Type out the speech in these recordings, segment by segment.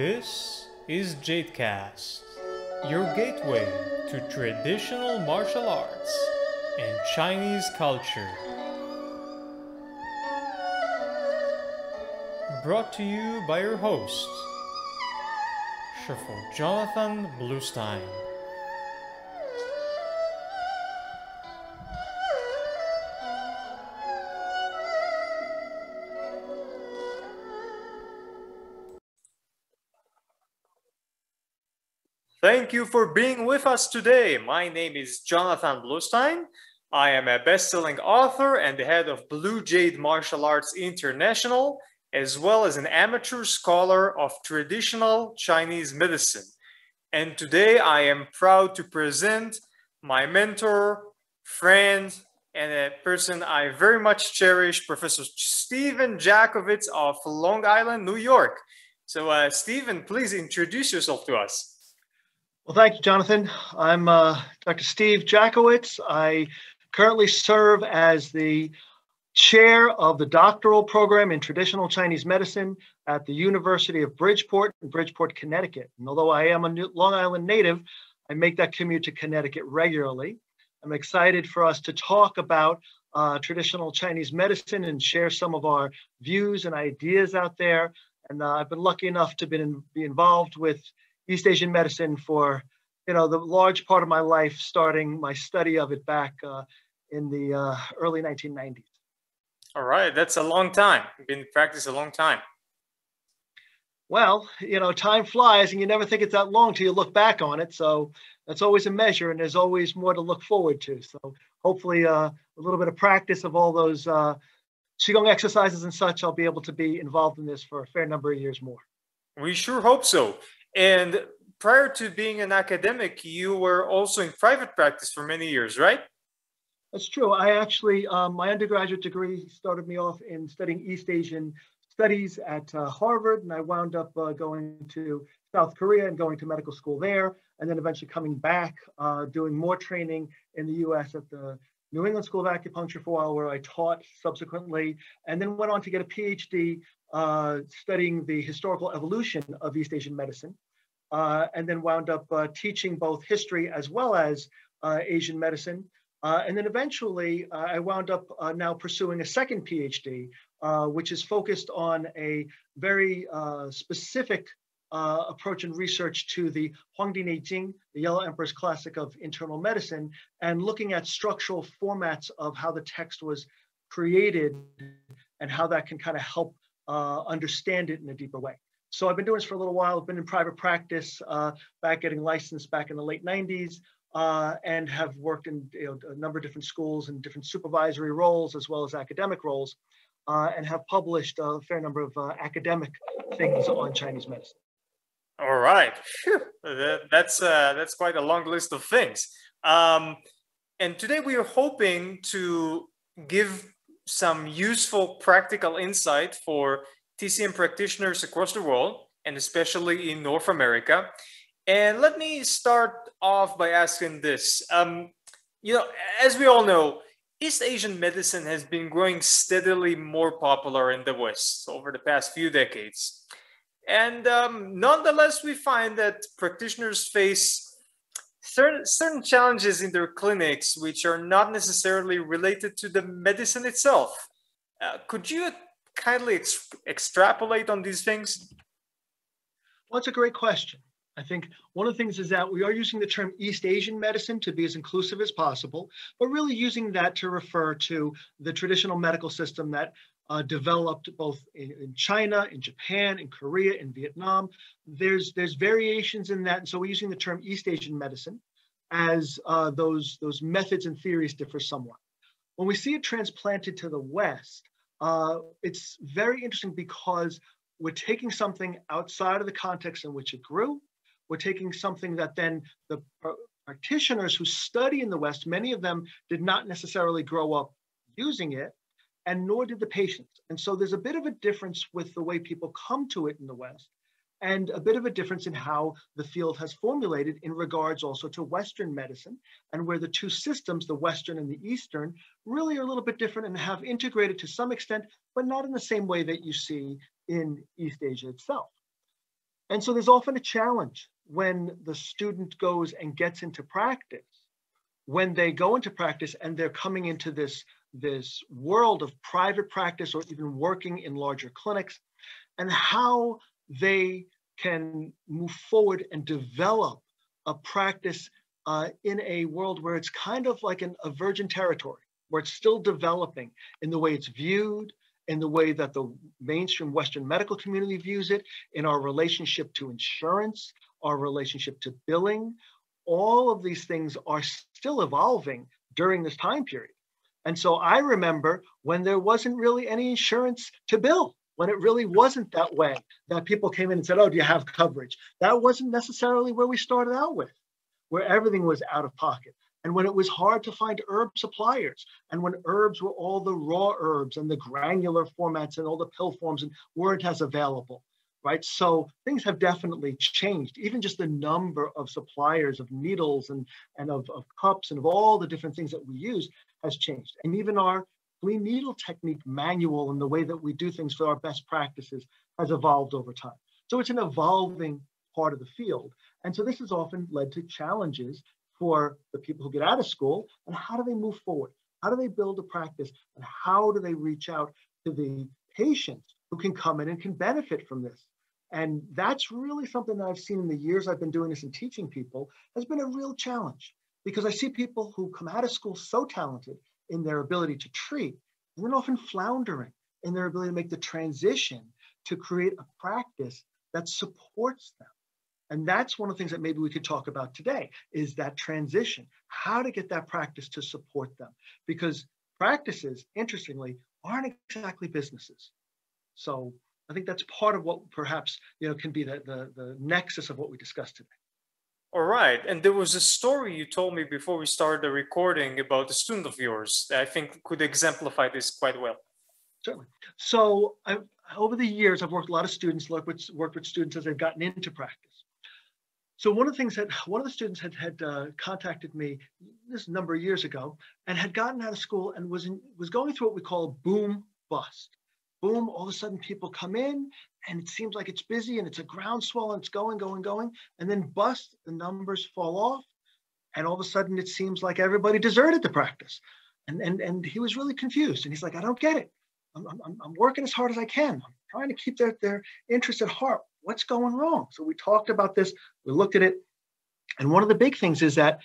This is Jadecast, your gateway to traditional martial arts and Chinese culture. Brought to you by your host, Shifu Jonathan Bluestein. Thank you for being with us today. My name is Jonathan Bluestein. I am a best-selling author and the head of Blue Jade Martial Arts International, as well as an amateur scholar of traditional Chinese medicine. And today I am proud to present my mentor, friend, and a person I very much cherish, Professor Stephen Jackowicz of Long Island, New York. So, uh, Stephen, please introduce yourself to us. Well, thank you, Jonathan. I'm uh, Dr. Steve Jackowicz. I currently serve as the chair of the doctoral program in traditional Chinese medicine at the University of Bridgeport in Bridgeport, Connecticut. And although I am a Long Island native, I make that commute to Connecticut regularly. I'm excited for us to talk about uh, traditional Chinese medicine and share some of our views and ideas out there. And uh, I've been lucky enough to been, be involved with East Asian medicine for, you know, the large part of my life, starting my study of it back uh, in the uh, early 1990s. All right, that's a long time. You've been practice a long time. Well, you know, time flies, and you never think it's that long till you look back on it. So that's always a measure, and there's always more to look forward to. So hopefully, uh, a little bit of practice of all those uh, qigong exercises and such, I'll be able to be involved in this for a fair number of years more. We sure hope so. And prior to being an academic, you were also in private practice for many years, right? That's true. I actually, um, my undergraduate degree started me off in studying East Asian studies at uh, Harvard, and I wound up uh, going to South Korea and going to medical school there, and then eventually coming back, uh, doing more training in the US at the New England School of Acupuncture for a while, where I taught subsequently, and then went on to get a PhD uh, studying the historical evolution of East Asian medicine, uh, and then wound up uh, teaching both history as well as uh, Asian medicine. Uh, and then eventually, uh, I wound up now pursuing a second PhD, which is focused on a very specific approach and research to the Huangdi Neijing, the Yellow Emperor's Classic of Internal Medicine, and looking at structural formats of how the text was created and how that can kind of help uh, understand it in a deeper way. So I've been doing this for a little while. I've been in private practice, uh, back getting licensed back in the late 90s, uh, and have worked in you know, a number of different schools and different supervisory roles as well as academic roles, uh, and have published a fair number of uh, academic things on Chinese medicine. All right, that, that's uh, that's quite a long list of things. Um, and today we are hoping to give some useful practical insight for TCM practitioners across the world and especially in North America. And let me start off by asking this. Um, you know, as we all know, East Asian medicine has been growing steadily more popular in the West over the past few decades. And um, nonetheless, we find that practitioners face certain, certain challenges in their clinics which are not necessarily related to the medicine itself. Uh, could you kindly ex- extrapolate on these things? Well, that's a great question. I think one of the things is that we are using the term East Asian medicine to be as inclusive as possible, but really using that to refer to the traditional medical system that uh, developed both in, in, China, in Japan, in Korea, in Vietnam. There's there's variations in that, and so we're using the term East Asian medicine as uh, those those methods and theories differ somewhat. When we see it transplanted to the West, uh, it's very interesting because we're taking something outside of the context in which it grew. We're taking something that then the practitioners who study in the West, many of them did not necessarily grow up using it, and nor did the patients. And so there's a bit of a difference with the way people come to it in the West, and a bit of a difference in how the field has formulated in regards also to Western medicine, and where the two systems, the Western and the Eastern, really are a little bit different and have integrated to some extent, but not in the same way that you see in East Asia itself. And so there's often a challenge when the student goes and gets into practice. When they go into practice and they're coming into this, this world of private practice or even working in larger clinics, and how they can move forward and develop a practice uh, in a world where it's kind of like an, a virgin territory, where it's still developing in the way it's viewed, in the way that the mainstream Western medical community views it, in our relationship to insurance, our relationship to billing. All of these things are still evolving during this time period. And so I remember when there wasn't really any insurance to bill, when it really wasn't that way, that people came in and said, Oh, do you have coverage? That wasn't necessarily where we started out with where everything was out of pocket and when it was hard to find herb suppliers and when herbs were all the raw herbs and the granular formats and all the pill forms and weren't as available right? So things have definitely changed. Even just the number of suppliers of needles and and of, of cups and of all the different things that we use has changed. And even our clean needle technique manual and the way that we do things for our best practices has evolved over time. So it's an evolving part of the field. And so this has often led to challenges for the people who get out of school and how do they move forward? How do they build a practice and how do they reach out to the patients who can come in and can benefit from this? And that's really something that I've seen in the years I've been doing this and teaching people has been a real challenge because I see people who come out of school so talented in their ability to treat and then often floundering in their ability to make the transition to create a practice that supports them. And that's one of the things that maybe we could talk about today is that transition, how to get that practice to support them. Because practices, interestingly, aren't exactly businesses. So I think that's part of what perhaps you know can be the, the, the nexus of what we discussed today. All right. And there was a story you told me before we started the recording about a student of yours that I think could exemplify this quite well. Certainly. So I, over the years, I've worked a lot of students, worked with, worked with students as they've gotten into practice. So one of the things that one of the students had had uh, contacted me this number of years ago and had gotten out of school and was in, was going through what we call boom bust. Boom, all of a sudden people come in and it seems like it's busy and it's a groundswell and it's going, going, going. And then bust, the numbers fall off. And all of a sudden it seems like everybody deserted the practice. And, and, and he was really confused. And he's like, I don't get it. I'm, I'm, I'm working as hard as I can. I'm trying to keep their, their interest at heart what's going wrong? So we talked about this, we looked at it. And one of the big things is that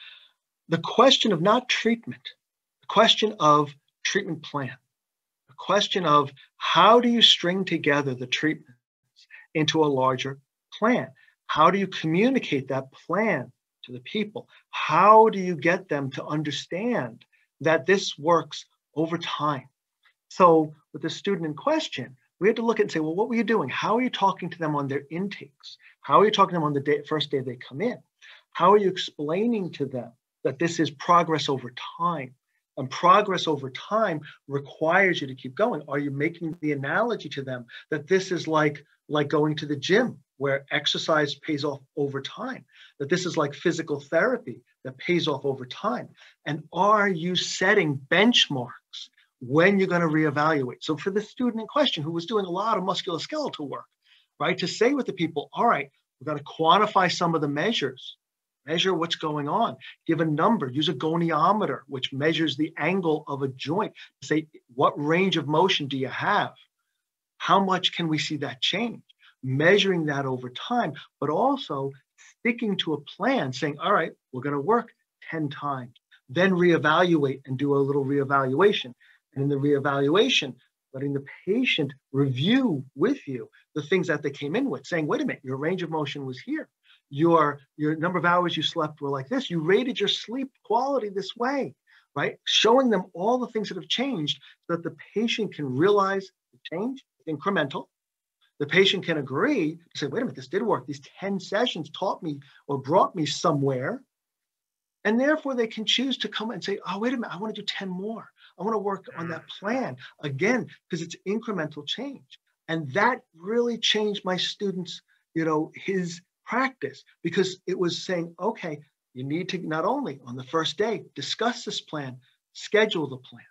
the question of not treatment, the question of treatment plan, question of how do you string together the treatments into a larger plan? How do you communicate that plan to the people? How do you get them to understand that this works over time? So, with the student in question, we had to look at and say, well, what were you doing? How are you talking to them on their intakes? How are you talking to them on the day, first day they come in? How are you explaining to them that this is progress over time? And progress over time requires you to keep going. Are you making the analogy to them that this is like, like going to the gym where exercise pays off over time? That this is like physical therapy that pays off over time? And are you setting benchmarks when you're going to reevaluate. So for the student in question who was doing a lot of musculoskeletal work, right, to say with the people, all right, we've got to quantify some of the measures, measure what's going on, give a number, use a goniometer, which measures the angle of a joint, say what range of motion do you have? How much can we see that change? Measuring that over time, but also sticking to a plan, saying, all right, we're going to work 10 times, then reevaluate and do a little reevaluation and in the reevaluation, letting the patient review with you the things that they came in with, saying, wait a minute, your range of motion was here. Your, your number of hours you slept were like this. You rated your sleep quality this way, right? Showing them all the things that have changed so that the patient can realize the change, incremental. The patient can agree to say, wait a minute, this did work. These 10 sessions taught me or brought me somewhere. And therefore, they can choose to come and say, oh, wait a minute, I want to do 10 more. I want to work on that mm. plan again because it's incremental change. And that really changed my students, you know, his practice because it was saying, okay, you need to not only on the first day discuss this plan, schedule the plan,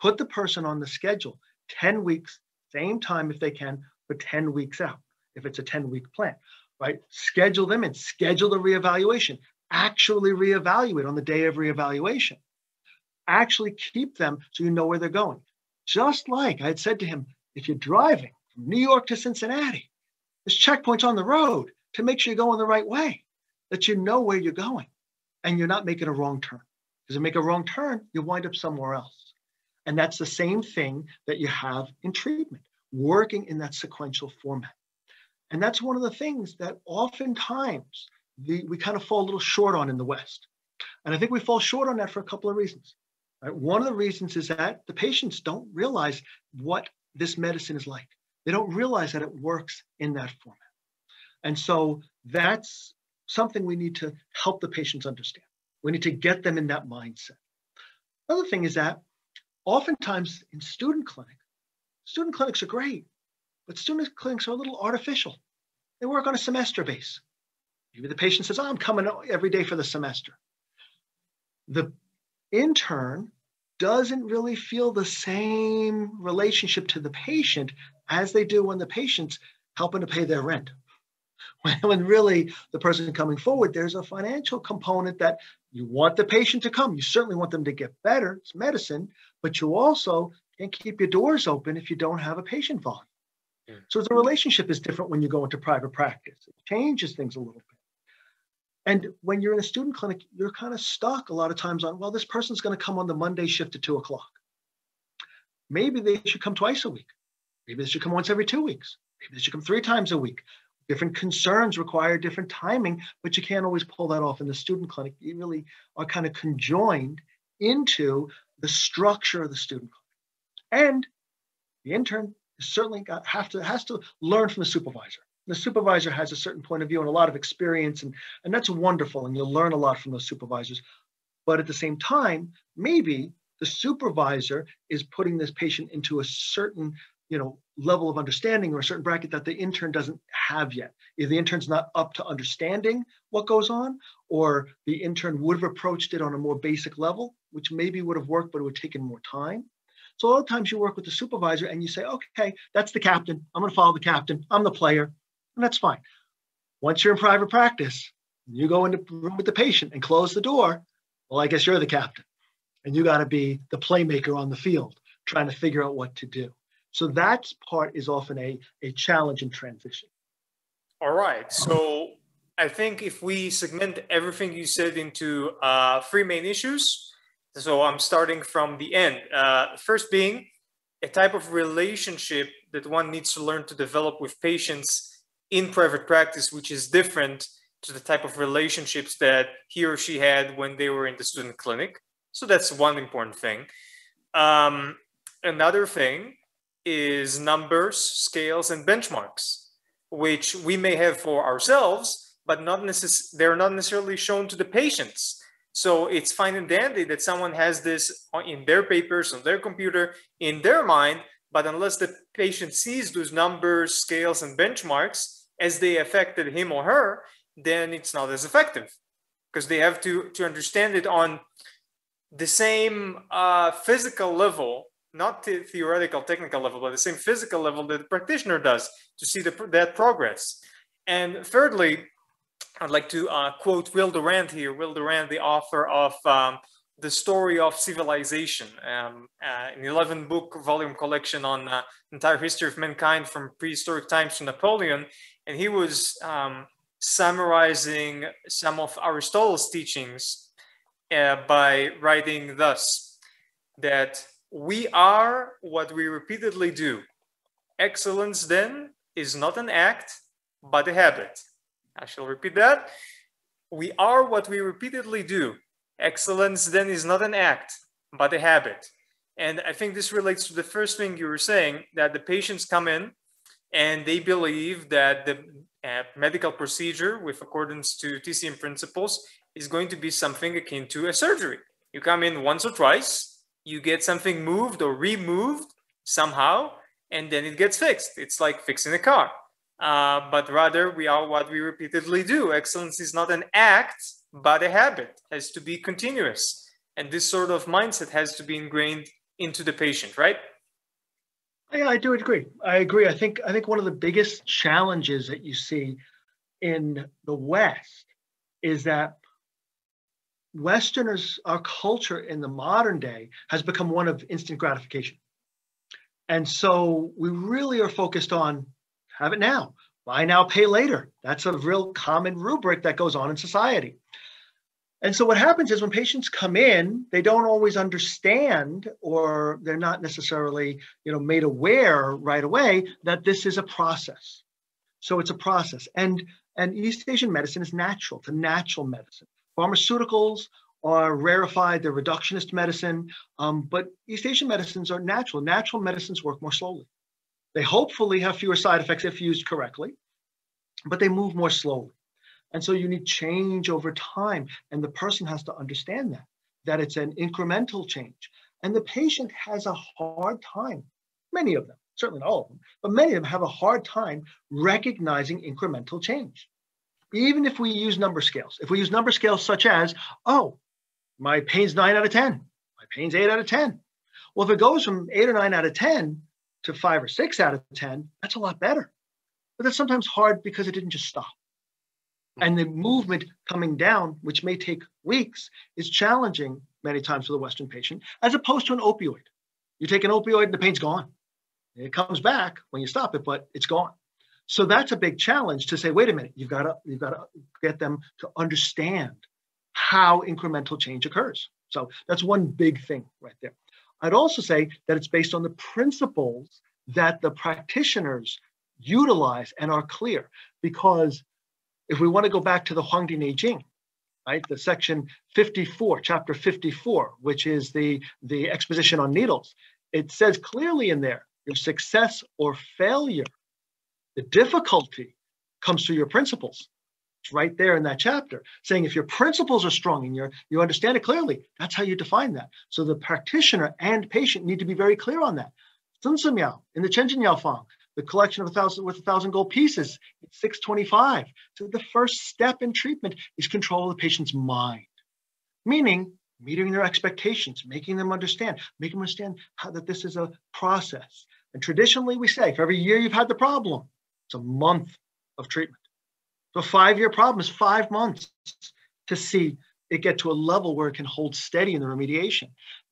put the person on the schedule 10 weeks, same time if they can, but 10 weeks out, if it's a 10 week plan. right? Schedule them and schedule the reevaluation. Actually reevaluate on the day of reevaluation. Actually keep them so you know where they're going. Just like I had said to him, if you're driving from New York to Cincinnati, there's checkpoints on the road to make sure you're going the right way, that you know where you're going and you're not making a wrong turn. Because if you make a wrong turn, you wind up somewhere else. And that's the same thing that you have in treatment, working in that sequential format. And that's one of the things that oftentimes the, we kind of fall a little short on in the West. And I think we fall short on that for a couple of reasons. Right? One of the reasons is that the patients don't realize what this medicine is like. They don't realize that it works in that format. And so that's something we need to help the patients understand. We need to get them in that mindset. Another thing is that oftentimes in student clinic, student clinics are great, but student clinics are a little artificial. They work on a semester base. Maybe the patient says, oh, I'm coming every day for the semester. The intern doesn't really feel the same relationship to the patient as they do when the patient's helping to pay their rent. When, really the person coming forward, there's a financial component that you want the patient to come. You certainly want them to get better. It's medicine, but you also can't keep your doors open if you don't have a patient volume. Mm. So the relationship is different when you go into private practice. It changes things a little bit. And when you're in a student clinic, you're kind of stuck a lot of times on, well, this person's going to come on the Monday shift at two o'clock. Maybe they should come twice a week. Maybe they should come once every two weeks. Maybe they should come three times a week. Different concerns require different timing, but you can't always pull that off in the student clinic. You really are kind of conjoined into the structure of the student clinic. And the intern certainly got, have to has to learn from the supervisor the supervisor has a certain point of view and a lot of experience and, and that's wonderful and you'll learn a lot from those supervisors but at the same time maybe the supervisor is putting this patient into a certain you know level of understanding or a certain bracket that the intern doesn't have yet if the intern's not up to understanding what goes on or the intern would have approached it on a more basic level which maybe would have worked but it would have taken more time so a lot of times you work with the supervisor and you say okay that's the captain i'm going to follow the captain i'm the player and that's fine. Once you're in private practice, you go into the room with the patient and close the door. Well, I guess you're the captain, and you got to be the playmaker on the field, trying to figure out what to do. So that part is often a, a challenge in transition. All right. So I think if we segment everything you said into uh, three main issues, so I'm starting from the end. Uh, first being a type of relationship that one needs to learn to develop with patients in private practice, which is different to the type of relationships that he or she had when they were in the student clinic. So that's one important thing. Um, another thing is numbers, scales, and benchmarks, which we may have for ourselves, but not necess- they're not necessarily shown to the patients. So it's fine and dandy that someone has this in their papers, on their computer, in their mind, but unless the patient sees those numbers, scales, and benchmarks, as they affected him or her, then it's not as effective because they have to, to understand it on the same uh, physical level, not the theoretical, technical level, but the same physical level that the practitioner does to see the, that progress. And thirdly, I'd like to uh, quote Will Durant here. Will Durant, the author of um, The Story of Civilization, um, uh, an 11 book volume collection on uh, entire history of mankind from prehistoric times to Napoleon and he was um, summarizing some of Aristotle's teachings uh, by writing thus that we are what we repeatedly do. Excellence then is not an act, but a habit. I shall repeat that. We are what we repeatedly do. Excellence then is not an act, but a habit. And I think this relates to the first thing you were saying that the patients come in and they believe that the uh, medical procedure with accordance to TCM principles is going to be something akin to a surgery. You come in once or twice, you get something moved or removed somehow, and then it gets fixed. It's like fixing a car. Uh, but rather, we are what we repeatedly do. Excellence is not an act, but a habit, it has to be continuous. And this sort of mindset has to be ingrained into the patient, right? Yeah, I do agree. I agree. I think I think one of the biggest challenges that you see in the West is that Westerners, our culture in the modern day has become one of instant gratification. And so we really are focused on have it now, buy now, pay later. That's a real common rubric that goes on in society. And so what happens is when patients come in, they don't always understand or they're not necessarily, you know, made aware right away that this is a process. So it's a process. And and East Asian medicine is natural. It's a natural medicine. Pharmaceuticals are rarefied, they're reductionist medicine, um, but East Asian medicines are natural. Natural medicines work more slowly. They hopefully have fewer side effects if used correctly, but they move more slowly. And so you need change over time. And the person has to understand that, that it's an incremental change. And the patient has a hard time, many of them, certainly not all of them, but many of them have a hard time recognizing incremental change. Even if we use number scales, if we use number scales such as, oh, my pain's nine out of 10, my pain's eight out of 10. Well, if it goes from eight or nine out of 10 to five or six out of 10, that's a lot better. But that's sometimes hard because it didn't just stop. Hmm. And the movement coming down, which may take weeks, is challenging many times for the Western patient, as opposed to an opioid. You take an opioid and the pain's gone. It comes back when you stop it, but it's gone. So that's a big challenge to say, wait a minute, you've got to you've got to get them to understand how incremental change occurs. So that's one big thing right there. I'd also say that it's based on the principles that the practitioners utilize and are clear because if we want to go back to the Huangdi Neijing, right, the section 54, chapter 54, which is the, the exposition on needles, it says clearly in there, your success or failure, the difficulty comes through your principles. It's right there in that chapter, saying if your principles are strong and you're you understand it clearly, that's how you define that. So the practitioner and patient need to be very clear on that. Sun Simiao in the Qianjin Yao Fang, the collection of a thousand with a thousand gold pieces. It's 625. So the first step in treatment is control of the patient's mind, meaning meeting their expectations, making them understand, making them understand how that this is a process. And traditionally, we say for every year you've had the problem, it's a month of treatment. So five-year problem is five months to see it get to a level where it can hold steady in the remediation.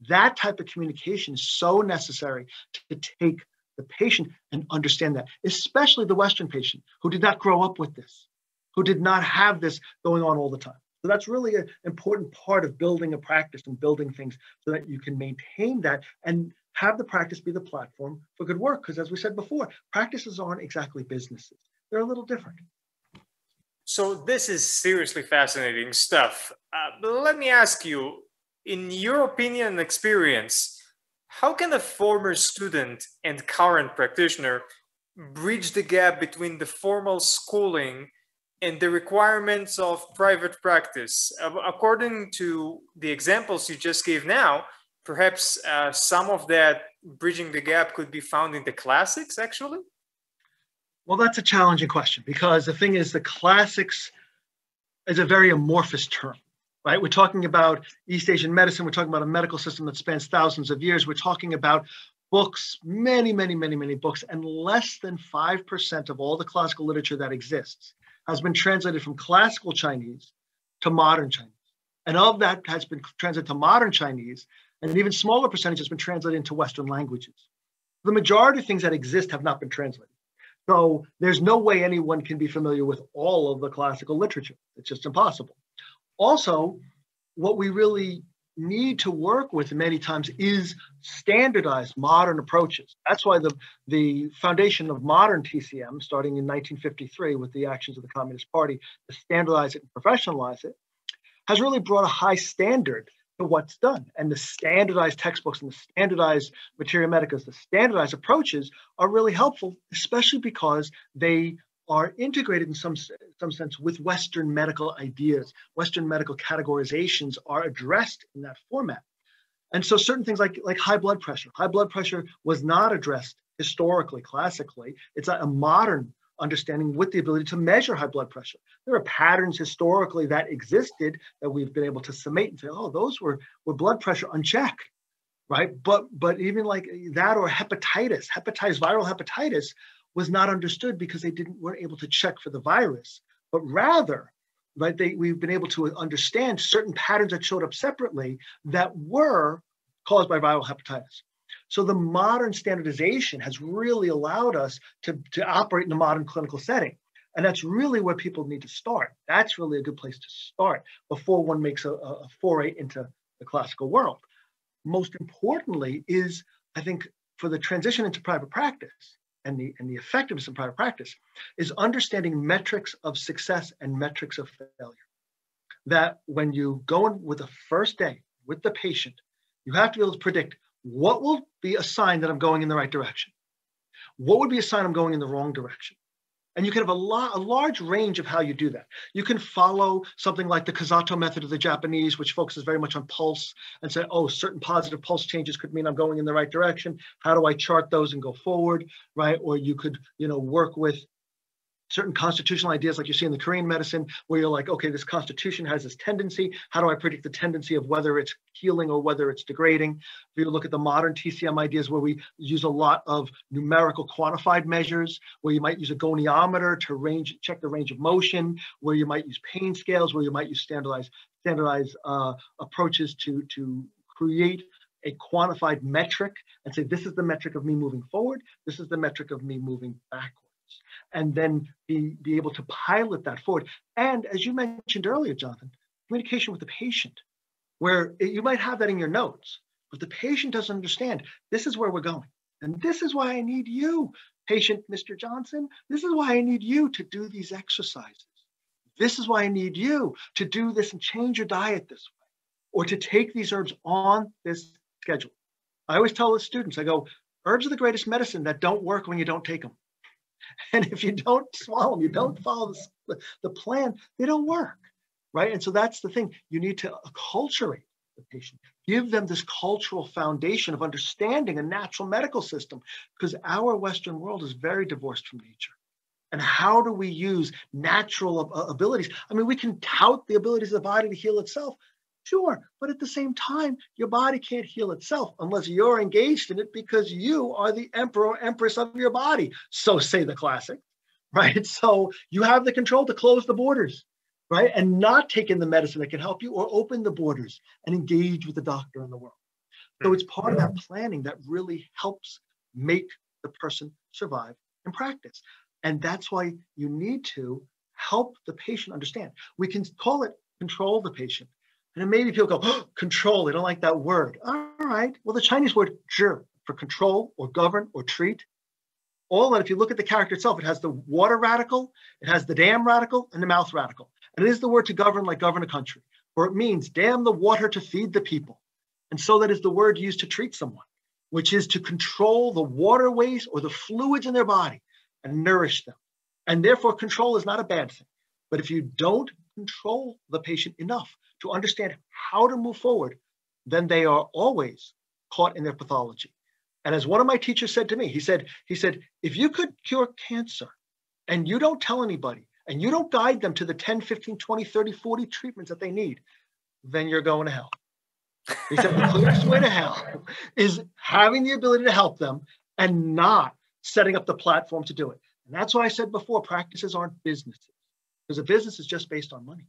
That type of communication is so necessary to take the patient and understand that, especially the Western patient who did not grow up with this, who did not have this going on all the time. So that's really an important part of building a practice and building things so that you can maintain that and have the practice be the platform for good work. Because as we said before, practices aren't exactly businesses. They're a little different. So this is seriously fascinating stuff. Uh, let me ask you, in your opinion and experience, how can a former student and current practitioner bridge the gap between the formal schooling and the requirements of private practice? According to the examples you just gave now, perhaps uh, some of that bridging the gap could be found in the classics, actually? Well, that's a challenging question because the thing is, the classics is a very amorphous term right? We're talking about East Asian medicine. We're talking about a medical system that spans thousands of years. We're talking about books, many, many, many, many books, and less than 5% of all the classical literature that exists has been translated from classical Chinese to modern Chinese. And of that has been translated to modern Chinese, and an even smaller percentage has been translated into Western languages. The majority of things that exist have not been translated. So there's no way anyone can be familiar with all of the classical literature. It's just impossible. Also, what we really need to work with many times is standardized modern approaches. That's why the, the foundation of modern TCM, starting in 1953 with the actions of the Communist Party to standardize it and professionalize it, has really brought a high standard what's done. And the standardized textbooks and the standardized materia medicas, the standardized approaches are really helpful, especially because they are integrated in some, some sense with Western medical ideas. Western medical categorizations are addressed in that format. And so certain things like, like high blood pressure, high blood pressure was not addressed historically, classically. It's a, a modern understanding with the ability to measure high blood pressure. There are patterns historically that existed that we've been able to summate and say, oh, those were, were blood pressure unchecked, right? But but even like that or hepatitis, hepatitis, viral hepatitis was not understood because they didn't weren't able to check for the virus. but rather, right, they, we've been able to understand certain patterns that showed up separately that were caused by viral hepatitis. So the modern standardization has really allowed us to, to operate in a modern clinical setting. And that's really where people need to start. That's really a good place to start before one makes a, a foray into the classical world. Most importantly is, I think, for the transition into private practice and the, and the effectiveness in private practice is understanding metrics of success and metrics of failure. That when you go in with the first day with the patient, you have to be able to predict what will be a sign that I'm going in the right direction? What would be a sign I'm going in the wrong direction? And you can have a, lot, a large range of how you do that. You can follow something like the Kazato method of the Japanese, which focuses very much on pulse and say, oh, certain positive pulse changes could mean I'm going in the right direction. How do I chart those and go forward, right? Or you could, you know, work with certain constitutional ideas like you see in the Korean medicine, where you're like, okay, this constitution has this tendency. How do I predict the tendency of whether it's healing or whether it's degrading? If you look at the modern TCM ideas where we use a lot of numerical quantified measures, where you might use a goniometer to range check the range of motion, where you might use pain scales, where you might use standardized standardized uh, approaches to to create a quantified metric and say this is the metric of me moving forward, this is the metric of me moving backward and then be, be able to pilot that forward. And as you mentioned earlier, Jonathan, communication with the patient, where you might have that in your notes, but the patient doesn't understand this is where we're going. And this is why I need you, patient Mr. Johnson. This is why I need you to do these exercises. This is why I need you to do this and change your diet this way, or to take these herbs on this schedule. I always tell the students, I go, herbs are the greatest medicine that don't work when you don't take them. And if you don't swallow them, you don't follow the, the plan, they don't work, right? And so that's the thing. You need to acculturate the patient, give them this cultural foundation of understanding a natural medical system, because our Western world is very divorced from nature. And how do we use natural abilities? I mean, we can tout the abilities of the body to heal itself, Sure, but at the same time, your body can't heal itself unless you're engaged in it because you are the emperor or empress of your body. So say the classic, right? So you have the control to close the borders, right? And not take in the medicine that can help you or open the borders and engage with the doctor in the world. So hmm. it's part of that planning that really helps make the person survive in practice. And that's why you need to help the patient understand. We can call it control the patient, and maybe people go, oh, control, they don't like that word. All right. Well, the Chinese word zhi for control or govern or treat, all that, if you look at the character itself, it has the water radical, it has the dam radical, and the mouth radical. And it is the word to govern like govern a country, or it means dam the water to feed the people. And so that is the word used to treat someone, which is to control the waterways or the fluids in their body and nourish them. And therefore, control is not a bad thing. But if you don't control the patient enough to understand how to move forward, then they are always caught in their pathology. And as one of my teachers said to me, he said, he said, if you could cure cancer and you don't tell anybody and you don't guide them to the 10, 15, 20, 30, 40 treatments that they need, then you're going to hell. He said the clearest way to hell is having the ability to help them and not setting up the platform to do it. And that's why I said before, practices aren't businesses because a business is just based on money.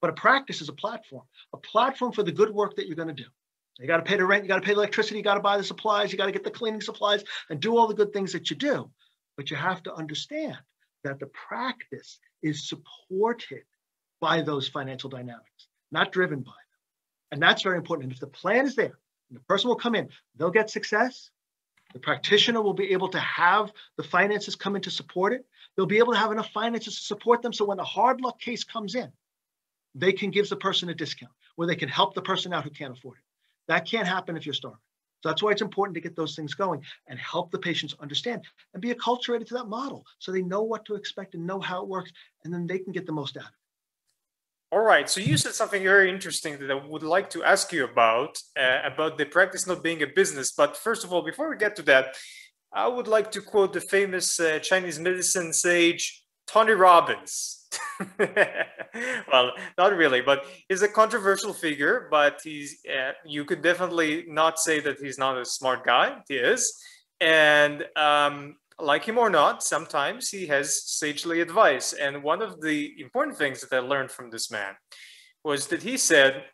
But a practice is a platform, a platform for the good work that you're going to do. You got to pay the rent, you got to pay the electricity, you got to buy the supplies, you got to get the cleaning supplies and do all the good things that you do. But you have to understand that the practice is supported by those financial dynamics, not driven by them. And that's very important. And if the plan is there, the person will come in, they'll get success. The practitioner will be able to have the finances come in to support it. They'll be able to have enough finances to support them. So when the hard luck case comes in, they can give the person a discount where they can help the person out who can't afford it. That can't happen if you're starving. So that's why it's important to get those things going and help the patients understand and be acculturated to that model so they know what to expect and know how it works, and then they can get the most out of it. All right. So you said something very interesting that I would like to ask you about uh, about the practice not being a business. But first of all, before we get to that, I would like to quote the famous uh, Chinese medicine sage Tony Robbins. well, not really, but he's a controversial figure. But he's uh, you could definitely not say that he's not a smart guy. He is, and um, like him or not, sometimes he has sagely advice. And one of the important things that I learned from this man was that he said,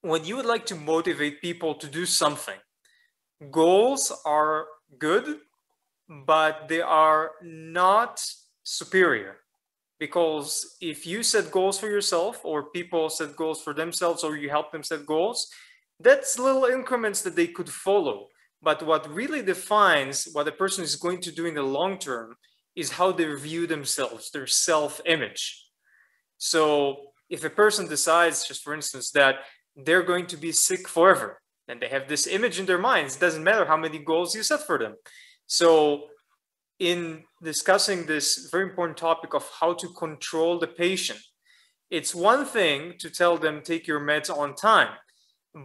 when you would like to motivate people to do something, goals are good, but they are not superior. Because if you set goals for yourself, or people set goals for themselves, or you help them set goals, that's little increments that they could follow. But what really defines what a person is going to do in the long term is how they view themselves, their self image. So if a person decides, just for instance, that they're going to be sick forever, and they have this image in their minds, it doesn't matter how many goals you set for them. So in discussing this very important topic of how to control the patient, it's one thing to tell them take your meds on time,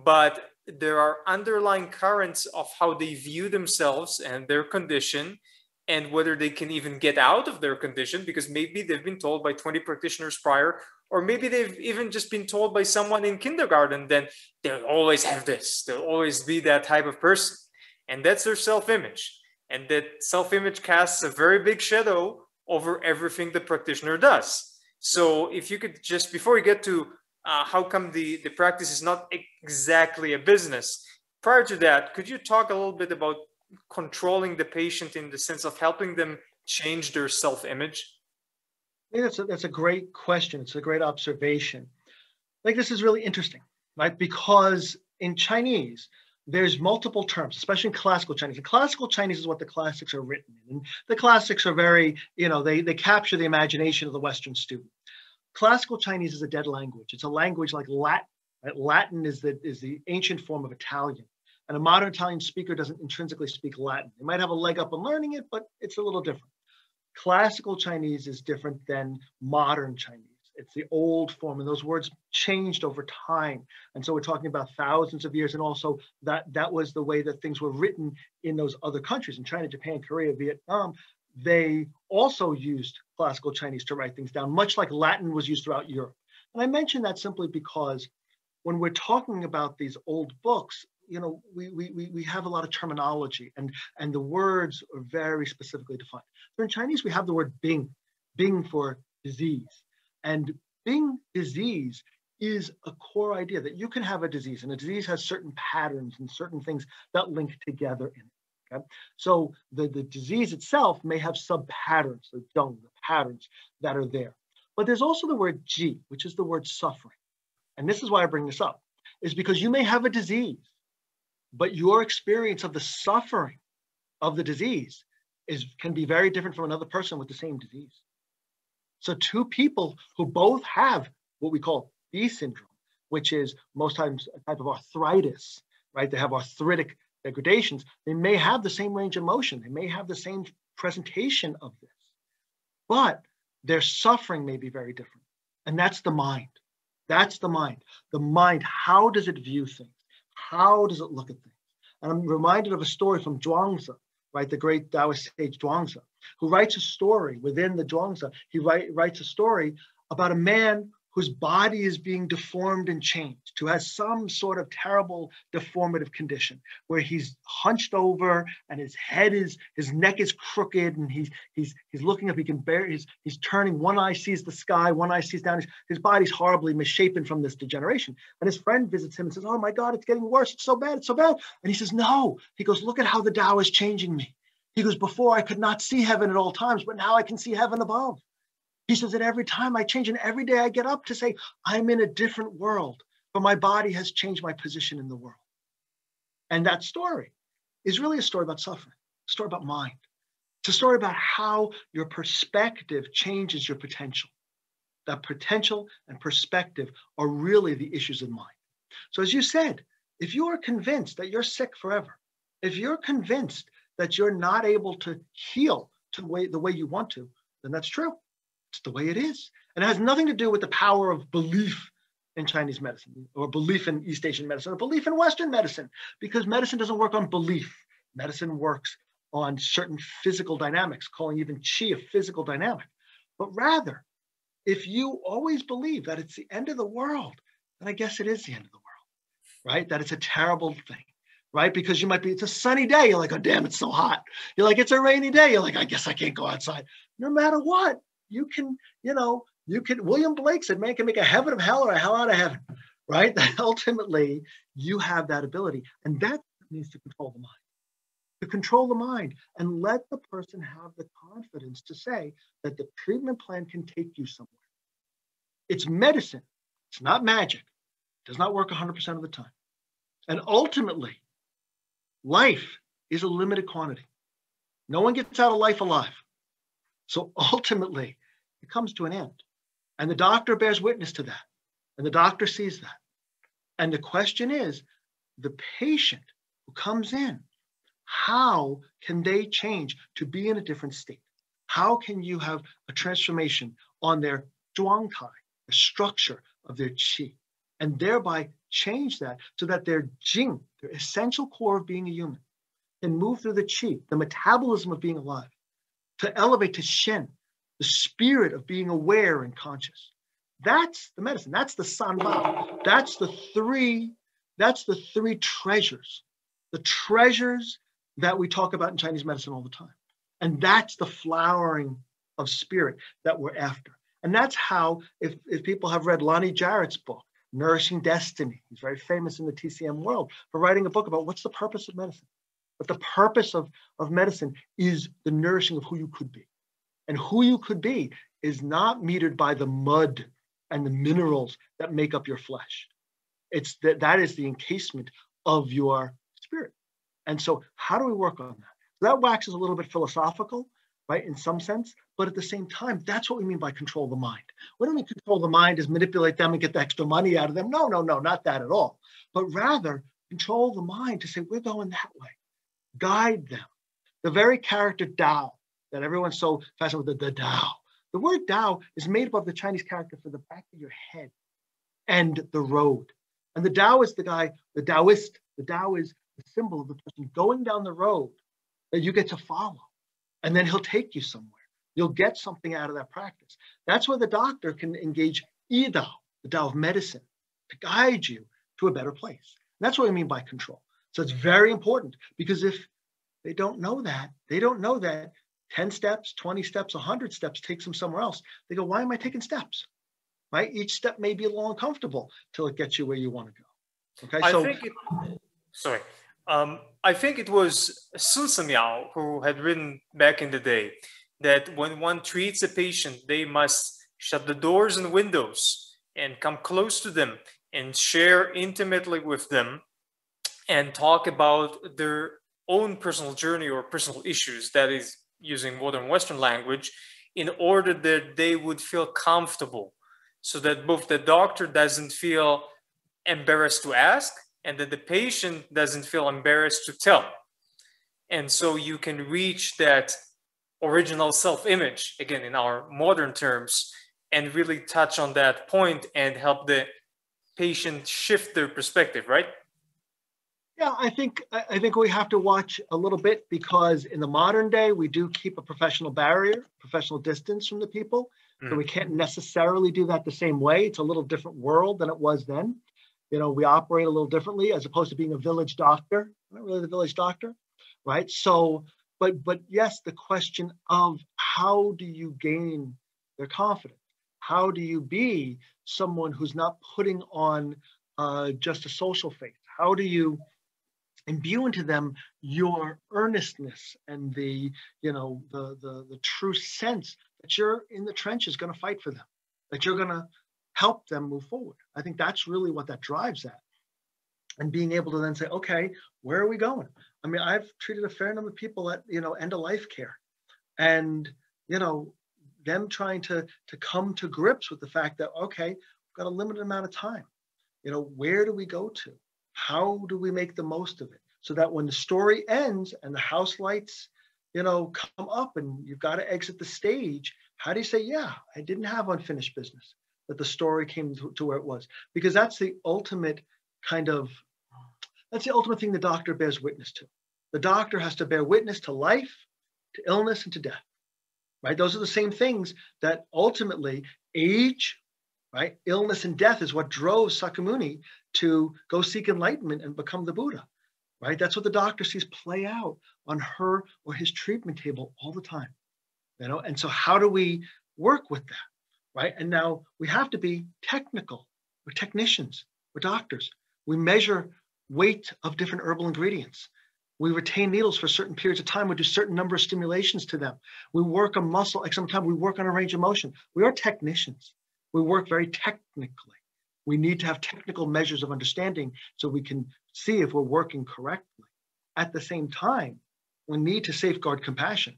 but there are underlying currents of how they view themselves and their condition and whether they can even get out of their condition because maybe they've been told by 20 practitioners prior or maybe they've even just been told by someone in kindergarten then they'll always have this they'll always be that type of person. And that's their self-image and that self-image casts a very big shadow over everything the practitioner does so if you could just before we get to uh, how come the, the practice is not exactly a business. Prior to that, could you talk a little bit about controlling the patient in the sense of helping them change their self-image? I think that's a, that's a great question. It's a great observation. Like this is really interesting, right? Because in Chinese, there's multiple terms, especially in classical Chinese. And classical Chinese is what the classics are written in. And the classics are very, you know, they, they capture the imagination of the Western student classical Chinese is a dead language. It's a language like Latin. Right? Latin is the, is the ancient form of Italian. And a modern Italian speaker doesn't intrinsically speak Latin. They might have a leg up on learning it, but it's a little different. Classical Chinese is different than modern Chinese. It's the old form, and those words changed over time. And so we're talking about thousands of years, and also that that was the way that things were written in those other countries in China, Japan, Korea, Vietnam they also used classical Chinese to write things down, much like Latin was used throughout Europe. And I mention that simply because when we're talking about these old books, you know, we, we, we have a lot of terminology and, and the words are very specifically defined. So in Chinese, we have the word Bing, Bing for disease. And Bing disease is a core idea that you can have a disease and a disease has certain patterns and certain things that link together in it. Okay? So the, the disease itself may have sub patterns, the dung, the patterns that are there. But there's also the word G, which is the word suffering. And this is why I bring this up, is because you may have a disease, but your experience of the suffering of the disease is can be very different from another person with the same disease. So two people who both have what we call Bi syndrome, which is most times a type of arthritis, right? They have arthritic degradations, they may have the same range of motion, they may have the same presentation of this, but their suffering may be very different. And that's the mind. That's the mind. The mind, how does it view things? How does it look at things? And I'm reminded of a story from Zhuangzi, right? The great Taoist sage Zhuangzi, who writes a story within the Zhuangzi. He write, writes a story about a man whose body is being deformed and changed, who has some sort of terrible deformative condition where he's hunched over and his head is his neck is crooked and he's he's he's looking up, he can bear he's he's turning, one eye sees the sky, one eye sees down, his, his body's horribly misshapen from this degeneration. And his friend visits him and says, Oh my God, it's getting worse, it's so bad, it's so bad. And he says, No. He goes, Look at how the Tao is changing me. He goes, Before I could not see heaven at all times, but now I can see heaven above. He says that every time I change and every day I get up to say, I'm in a different world, but my body has changed my position in the world. And that story is really a story about suffering, a story about mind. It's a story about how your perspective changes your potential. That potential and perspective are really the issues of mind. So, as you said, if you are convinced that you're sick forever, if you're convinced that you're not able to heal to the way, the way you want to, then that's true. It's the way it is. And it has nothing to do with the power of belief in Chinese medicine or belief in East Asian medicine or belief in Western medicine, because medicine doesn't work on belief. Medicine works on certain physical dynamics, calling even qi a physical dynamic. But rather, if you always believe that it's the end of the world, then I guess it is the end of the world, right? That it's a terrible thing. Right? Because you might be, it's a sunny day. You're like, oh, damn, it's so hot. You're like, it's a rainy day. You're like, I guess I can't go outside. No matter what, you can, you know, you can, William Blake said, man can make a heaven of hell or a hell out of heaven, right? Ultimately, you have that ability. And that needs to control the mind. To control the mind and let the person have the confidence to say that the treatment plan can take you somewhere. It's medicine, it's not magic. It does not work 100% of the time. And ultimately, life is a limited quantity. No one gets out of life alive. So ultimately, it comes to an end. And the doctor bears witness to that. And the doctor sees that. And the question is the patient who comes in, how can they change to be in a different state? How can you have a transformation on their zhuang tai, the structure of their qi, and thereby change that so that their jing, their essential core of being a human, can move through the qi, the metabolism of being alive, to elevate to shen, the spirit of being aware and conscious. That's the medicine. That's the san bao. That's the three. That's the three treasures, the treasures that we talk about in Chinese medicine all the time, and that's the flowering of spirit that we're after. And that's how, if, if people have read Lonny Jarrett's book, Nourishing Destiny, he's very famous in the TCM world for writing a book about what's the purpose of medicine. But the purpose of, of medicine is the nourishing of who you could be. And who you could be is not metered by the mud and the minerals that make up your flesh. It's that that is the encasement of your spirit. And so, how do we work on that? That waxes a little bit philosophical, right, in some sense, but at the same time, that's what we mean by control the mind. We mean control the mind is manipulate them and get the extra money out of them? No, no, no, not that at all. But rather, control the mind to say, we're going that way. Guide them. The very character Dao that everyone's so fascinated with, the, the Tao. The word Dao is made up of the Chinese character for the back of your head and the road. And the Tao is the guy, the Taoist, the Tao is the symbol of the person going down the road that you get to follow. And then he'll take you somewhere. You'll get something out of that practice. That's where the doctor can engage Dao, the Tao of medicine, to guide you to a better place. And that's what we mean by control. So it's very important because if they don't know that, they don't know that 10 steps, 20 steps, 100 steps takes them somewhere else. They go, why am I taking steps? Right? Each step may be a little uncomfortable till it gets you where you want to go. Okay. I so, think it, sorry. Um, I think it was Sun Simiao who had written back in the day that when one treats a patient, they must shut the doors and windows and come close to them and share intimately with them and talk about their own personal journey or personal issues. That is using modern Western language in order that they would feel comfortable so that both the doctor doesn't feel embarrassed to ask and that the patient doesn't feel embarrassed to tell. And so you can reach that original self image, again, in our modern terms, and really touch on that point and help the patient shift their perspective, right? Yeah, I think I think we have to watch a little bit because in the modern day we do keep a professional barrier, professional distance from the people. Mm. So we can't necessarily do that the same way. It's a little different world than it was then. You know, we operate a little differently as opposed to being a village doctor. I'm not really the village doctor, right? So, but but yes, the question of how do you gain their confidence? How do you be someone who's not putting on uh, just a social face? How do you imbue into them your earnestness and the you know the the, the true sense that you're in the trenches going to fight for them that you're going to help them move forward. I think that's really what that drives at. And being able to then say okay where are we going? I mean i've treated a fair number of people at you know end of life care. And you know them trying to to come to grips with the fact that okay we've got a limited amount of time. You know where do we go to? How do we make the most of it? So that when the story ends and the house lights you know come up and you've got to exit the stage how do you say yeah i didn't have unfinished business that the story came to, to where it was because that's the ultimate kind of that's the ultimate thing the doctor bears witness to the doctor has to bear witness to life to illness and to death right those are the same things that ultimately age right illness and death is what drove Shakyamuni to go seek enlightenment and become the Buddha. right? That's what the doctor sees play out on her or his treatment table all the time. You know, and so how do we work with that? Right. And now we have to be technical. We're technicians, we're doctors. We measure weight of different herbal ingredients. We retain needles for certain periods of time. We do certain number of stimulations to them. We work a muscle, like sometimes we work on a range of motion. We are technicians. We work very technically. We need to have technical measures of understanding so we can see if we're working correctly. At the same time, we need to safeguard compassion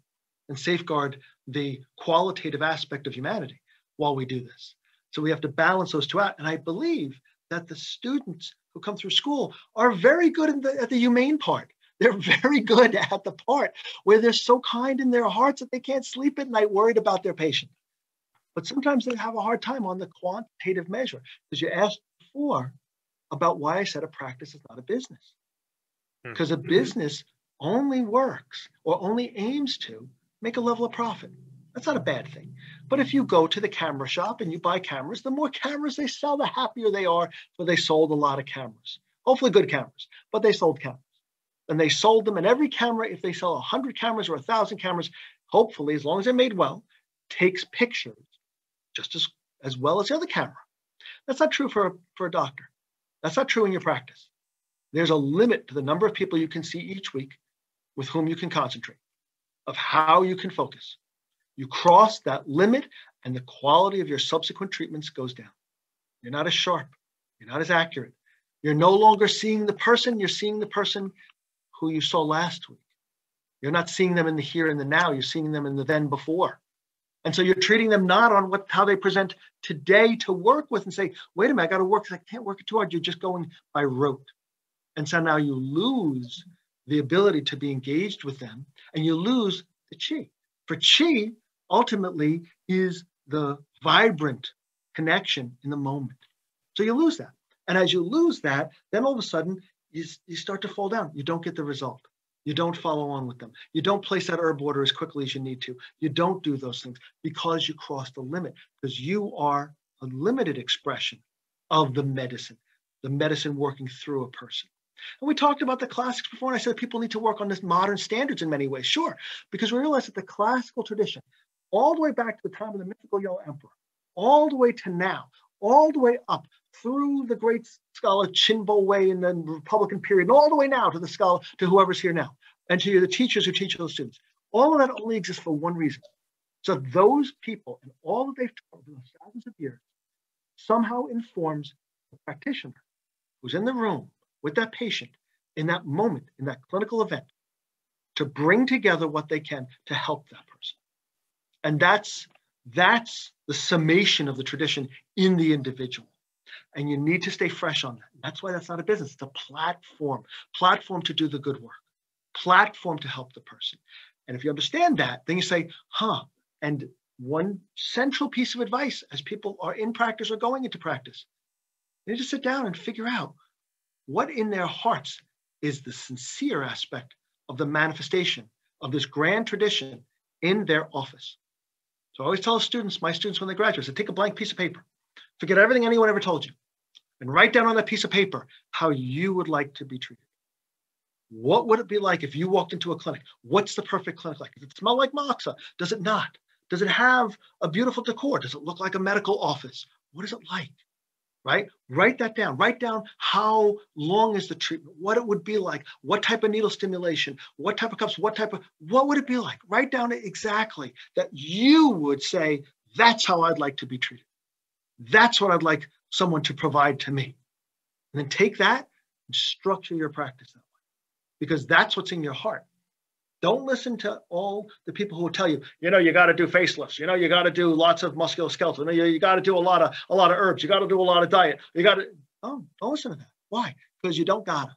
and safeguard the qualitative aspect of humanity while we do this. So we have to balance those two out. And I believe that the students who come through school are very good the, at the humane part. They're very good at the part where they're so kind in their hearts that they can't sleep at night worried about their patient. But sometimes they have a hard time on the quantitative measure because you asked before about why I said a practice is not a business. Because hmm. a business only works or only aims to make a level of profit. That's not a bad thing. But if you go to the camera shop and you buy cameras, the more cameras they sell, the happier they are. So they sold a lot of cameras, hopefully good cameras, but they sold cameras and they sold them. And every camera, if they sell 100 cameras or 1,000 cameras, hopefully, as long as they're made well, takes pictures just as, as well as the other camera. That's not true for, for a doctor. That's not true in your practice. There's a limit to the number of people you can see each week with whom you can concentrate, of how you can focus. You cross that limit, and the quality of your subsequent treatments goes down. You're not as sharp, you're not as accurate. You're no longer seeing the person, you're seeing the person who you saw last week. You're not seeing them in the here and the now, you're seeing them in the then before. And so you're treating them not on what how they present today to work with and say, wait a minute, I got to work. I can't work it too hard. You're just going by rote. And so now you lose the ability to be engaged with them and you lose the chi. For chi ultimately is the vibrant connection in the moment. So you lose that. And as you lose that, then all of a sudden you, you start to fall down. You don't get the result. You don't follow on with them. You don't place that herb order as quickly as you need to. You don't do those things because you cross the limit, because you are a limited expression of the medicine, the medicine working through a person. And we talked about the classics before, and I said people need to work on this modern standards in many ways. Sure, because we realize that the classical tradition, all the way back to the time of the mythical yellow emperor, all the way to now, all the way up through the great scholar Qin Bowei in the Republican period, and all the way now to the scholar, to whoever's here now, and to the teachers who teach those students. All of that only exists for one reason. So those people and all that they've taught in thousands of years somehow informs the practitioner who's in the room with that patient in that moment, in that clinical event, to bring together what they can to help person. And that's that's the summation of the tradition in the individual. And you need to stay fresh on that. That's why that's not a business. It's a platform, platform to do the good work, platform to help the person. And if you understand that, then you say, huh. And one central piece of advice as people are in practice or going into practice, they to sit down and figure out what in their hearts is the sincere aspect of the manifestation of this grand tradition in their office. So I always tell students, my students when they graduate, say, take a blank piece of paper, forget everything anyone ever told you, and write down on that piece of paper how you would like to be treated. What would it be like if you walked into a clinic? What's the perfect clinic like? Does it smell like moxa? Does it not? Does it have a beautiful decor? Does it look like a medical office? What is it like? Right? Write that down. Write down how long is the treatment, what it would be like, what type of needle stimulation, what type of cups, what type of, what would it be like? Write down exactly that you would say, that's how I'd like to be treated. That's what I'd like someone to provide to me. And then take that and structure your practice that way because that's what's in your heart. Don't listen to all the people who tell you, you know, you got to do facelifts. You know, you got to do lots of musculoskeletal. You, know, you, you got to do a lot of a lot of herbs. You got to do a lot of diet. You got to. Oh, don't listen to that. Why? Because you don't got to.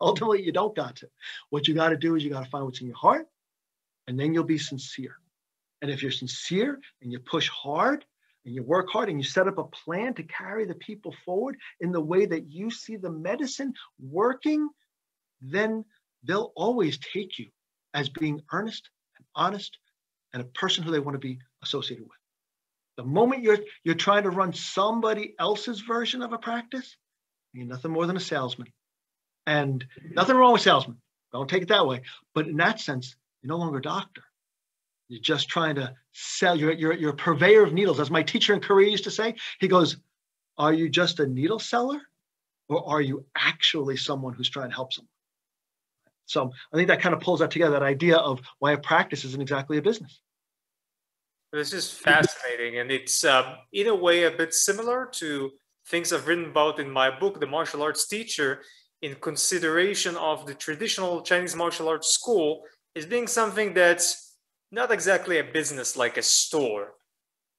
Ultimately, you don't got to. What you got to do is you got to find what's in your heart, and then you'll be sincere. And if you're sincere and you push hard and you work hard and you set up a plan to carry the people forward in the way that you see the medicine working, then they'll always take you as being earnest and honest and a person who they want to be associated with. The moment you're you're trying to run somebody else's version of a practice, you're nothing more than a salesman. And nothing wrong with salesmen. Don't take it that way. But in that sense, you're no longer a doctor. You're just trying to sell. You're, you're, you're a purveyor of needles. As my teacher in Korea used to say, he goes, Are you just a needle seller or are you actually someone who's trying to help someone? So I think that kind of pulls that together, that idea of why a practice isn't exactly a business. This is fascinating, and it's um, in a way a bit similar to things I've written about in my book, The Martial Arts Teacher, in consideration of the traditional Chinese martial arts school as being something that's not exactly a business like a store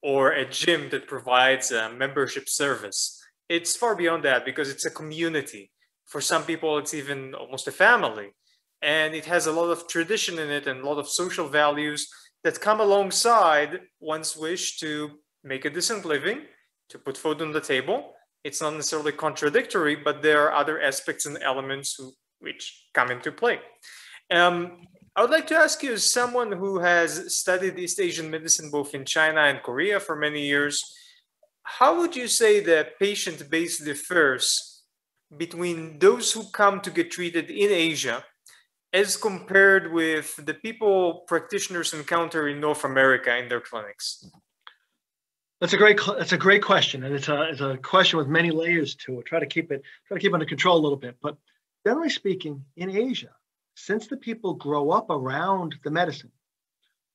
or a gym that provides a membership service. It's far beyond that because it's a community. For some people, it's even almost a family. And it has a lot of tradition in it and a lot of social values that come alongside one's wish to make a decent living, to put food on the table. It's not necessarily contradictory, but there are other aspects and elements who, which come into play. Um, I would like to ask you, as someone who has studied East Asian medicine both in China and Korea for many years, how would you say the patient base differs between those who come to get treated in Asia as compared with the people practitioners encounter in North America in their clinics? That's a great that's a great question, and it's a it's a question with many layers to it. Try to keep it try to keep under control a little bit. But generally speaking, in Asia, since the people grow up around the medicine,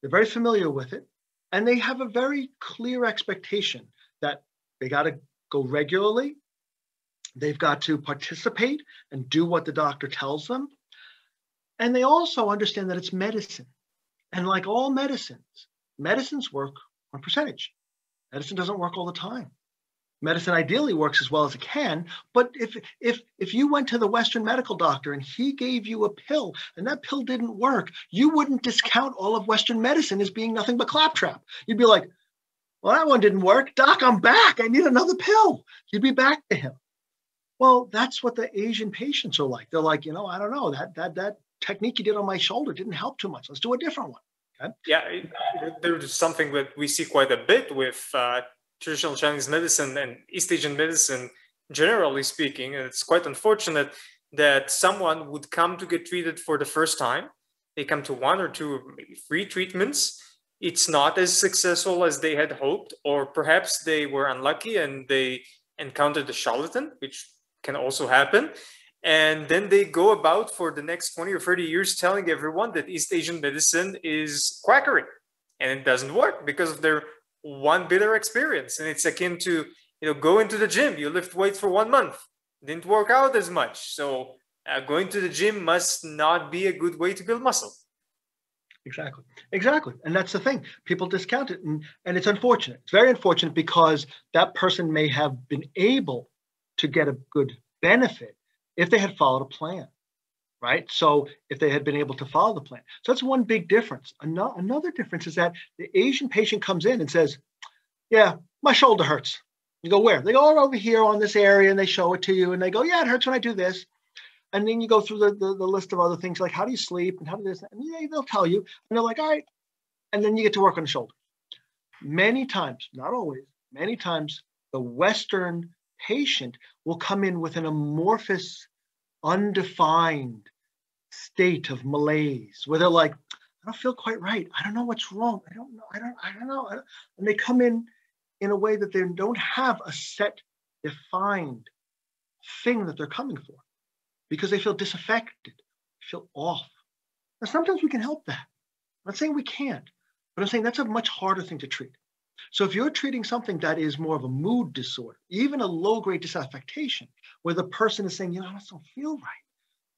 they're very familiar with it, and they have a very clear expectation that they got to go regularly, they've got to participate and do what the doctor tells them, and they also understand that it's medicine. And like all medicines, medicines work on percentage. Medicine doesn't work all the time. Medicine ideally works as well as it can, but if if if you went to the Western medical doctor and he gave you a pill and that pill didn't work, you wouldn't discount all of Western medicine as being nothing but claptrap. You'd be like, "Well, that one didn't work. Doc, I'm back. I need another pill." You'd be back to him. Well, that's what the Asian patients are like. They're like, you know, I don't know that that that technique you did on my shoulder didn't help too much. Let's do a different one. Okay? Yeah, there's something that we see quite a bit with uh, traditional Chinese medicine and East Asian medicine, generally speaking. And it's quite unfortunate that someone would come to get treated for the first time. They come to one or two, maybe three treatments. It's not as successful as they had hoped, or perhaps they were unlucky and they encountered a charlatan, which can also happen. And then they go about for the next 20 or 30 years telling everyone that East Asian medicine is quackery. And it doesn't work because of their one bitter experience. And it's akin to, you know, go into the gym, you lift weights for one month, didn't work out as much. So uh, going to the gym must not be a good way to build muscle. Exactly. Exactly. And that's the thing. People discount it. And, and it's unfortunate. It's very unfortunate because that person may have been able to get a good benefit if they had followed a plan, right? So if they had been able to follow the plan. So that's one big difference. Another difference is that the Asian patient comes in and says, yeah, my shoulder hurts. You go, where? They go oh, over here on this area and they show it to you and they go, yeah, it hurts when I do this. And then you go through the, the, the list of other things like how do you sleep and how do this, and yeah, they'll tell you. And they're like, all right. And then you get to work on the shoulder. Many times, not always, many times, the Western patient will come in with an amorphous undefined state of malaise where they're like, I don't feel quite right. I don't know what's wrong. I don't know. I don't, I don't know. And they come in in a way that they don't have a set defined thing that they're coming for because they feel disaffected, feel off. Now, sometimes we can help that. I'm not saying we can't, but I'm saying that's a much harder thing to treat. So if you're treating something that is more of a mood disorder, even a low grade disaffection, where the person is saying, you know, I don't feel right.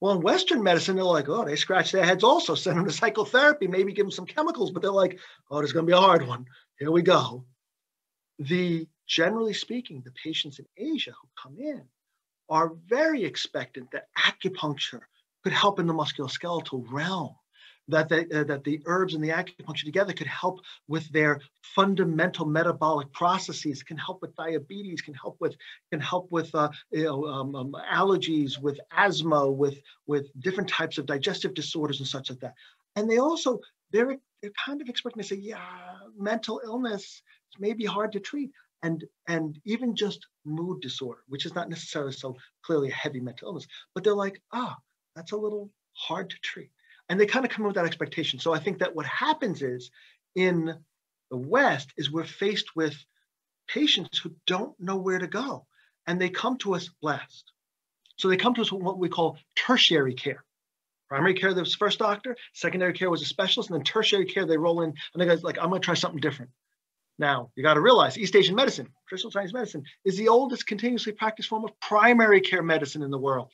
Well, in Western medicine, they're like, oh, they scratch their heads also, send them to psychotherapy, maybe give them some chemicals, but they're like, oh, there's going to be a hard one. Here we go. The generally speaking, the patients in Asia who come in are very expectant that acupuncture could help in the musculoskeletal realm that the, uh, that the herbs and the acupuncture together could help with their fundamental metabolic processes, can help with diabetes, can help with can help with uh, you know, um, um, allergies, with asthma, with with different types of digestive disorders and such like that. And they also they're they're kind of expecting to say, yeah, mental illness may be hard to treat. and and even just mood disorder, which is not necessarily so clearly a heavy mental illness, but they're like, ah, that's a little hard to treat. And they kind of come with that expectation. So I think that what happens is in the West is we're faced with patients who don't know where to go. And they come to us last. So they come to us with what we call tertiary care. Primary care, was first doctor, secondary care was a specialist, and then tertiary care, they roll in and they go, like, I'm gonna try something different. Now, you got to realize East Asian medicine, traditional Chinese medicine, is the oldest continuously practiced form of primary care medicine in the world.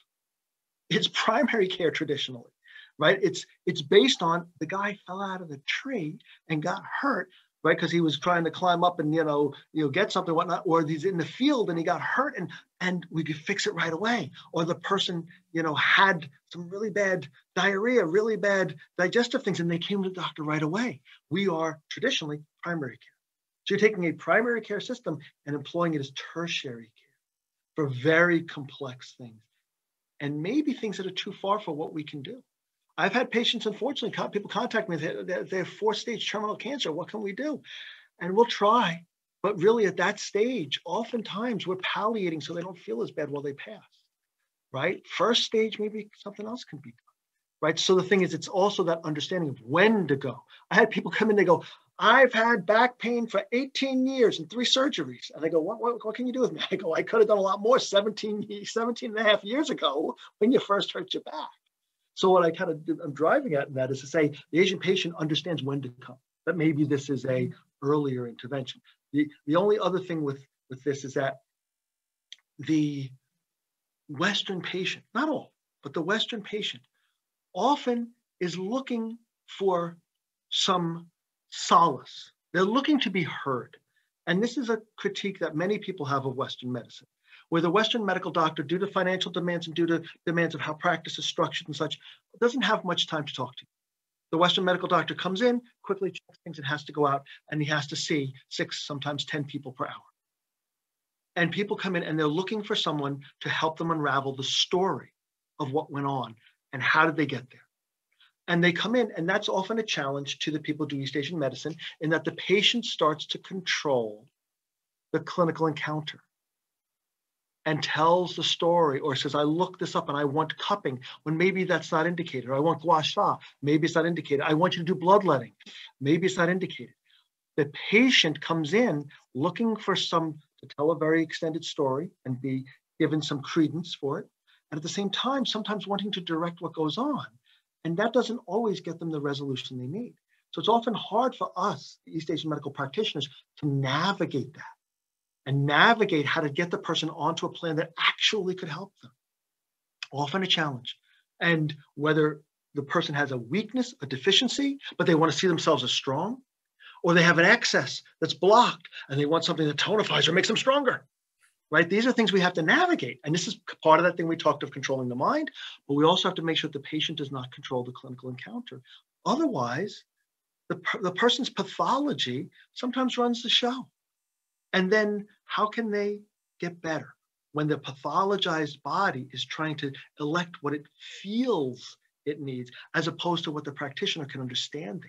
It's primary care traditionally, right? It's it's based on the guy fell out of the tree and got hurt, right? Because he was trying to climb up and you know, you know, get something, whatnot, or he's in the field and he got hurt and and we could fix it right away. Or the person, you know, had some really bad diarrhea, really bad digestive things, and they came to the doctor right away. We are traditionally primary care. So you're taking a primary care system and employing it as tertiary care for very complex things and maybe things that are too far for what we can do. I've had patients, unfortunately, people contact me, they have four stage terminal cancer. What can we do? And we'll try. But really, at that stage, oftentimes we're palliating so they don't feel as bad while they pass, right? First stage, maybe something else can be done, right? So the thing is, it's also that understanding of when to go. I had people come in, they go, I've had back pain for 18 years and three surgeries. And they go, what, what, what can you do with me? I go, I could have done a lot more 17, 17 and a half years ago when you first hurt your back. So what I kind of I'm driving at in that is to say the Asian patient understands when to come, that maybe this is a mm-hmm. earlier intervention. The, the only other thing with, with this is that the Western patient, not all, but the Western patient often is looking for some solace. They're looking to be heard. And this is a critique that many people have of Western medicine, where the Western medical doctor, due to financial demands and due to demands of how practice is structured and such, doesn't have much time to talk to you. The Western medical doctor comes in, quickly checks things, and has to go out, and he has to see six, sometimes 10 people per hour. And people come in and they're looking for someone to help them unravel the story of what went on and how did they get there and they come in and that's often a challenge to the people doing East Asian medicine in that the patient starts to control the clinical encounter and tells the story or says, I looked this up and I want cupping when maybe that's not indicated. Or I want gua sha, maybe it's not indicated. I want you to do bloodletting, maybe it's not indicated. The patient comes in looking for some to tell a very extended story and be given some credence for it. And at the same time, sometimes wanting to direct what goes on. And that doesn't always get them the resolution they need. So it's often hard for us, East Asian medical practitioners, to navigate that and navigate how to get the person onto a plan that actually could help them. Often a challenge. And whether the person has a weakness, a deficiency, but they want to see themselves as strong, or they have an excess that's blocked and they want something that tonifies or makes them stronger right? These are things we have to navigate. And this is part of that thing we talked of controlling the mind, but we also have to make sure the patient does not control the clinical encounter. Otherwise, the, the person's pathology sometimes runs the show. And then how can they get better when the pathologized body is trying to elect what it feels it needs as opposed to what the practitioner can understand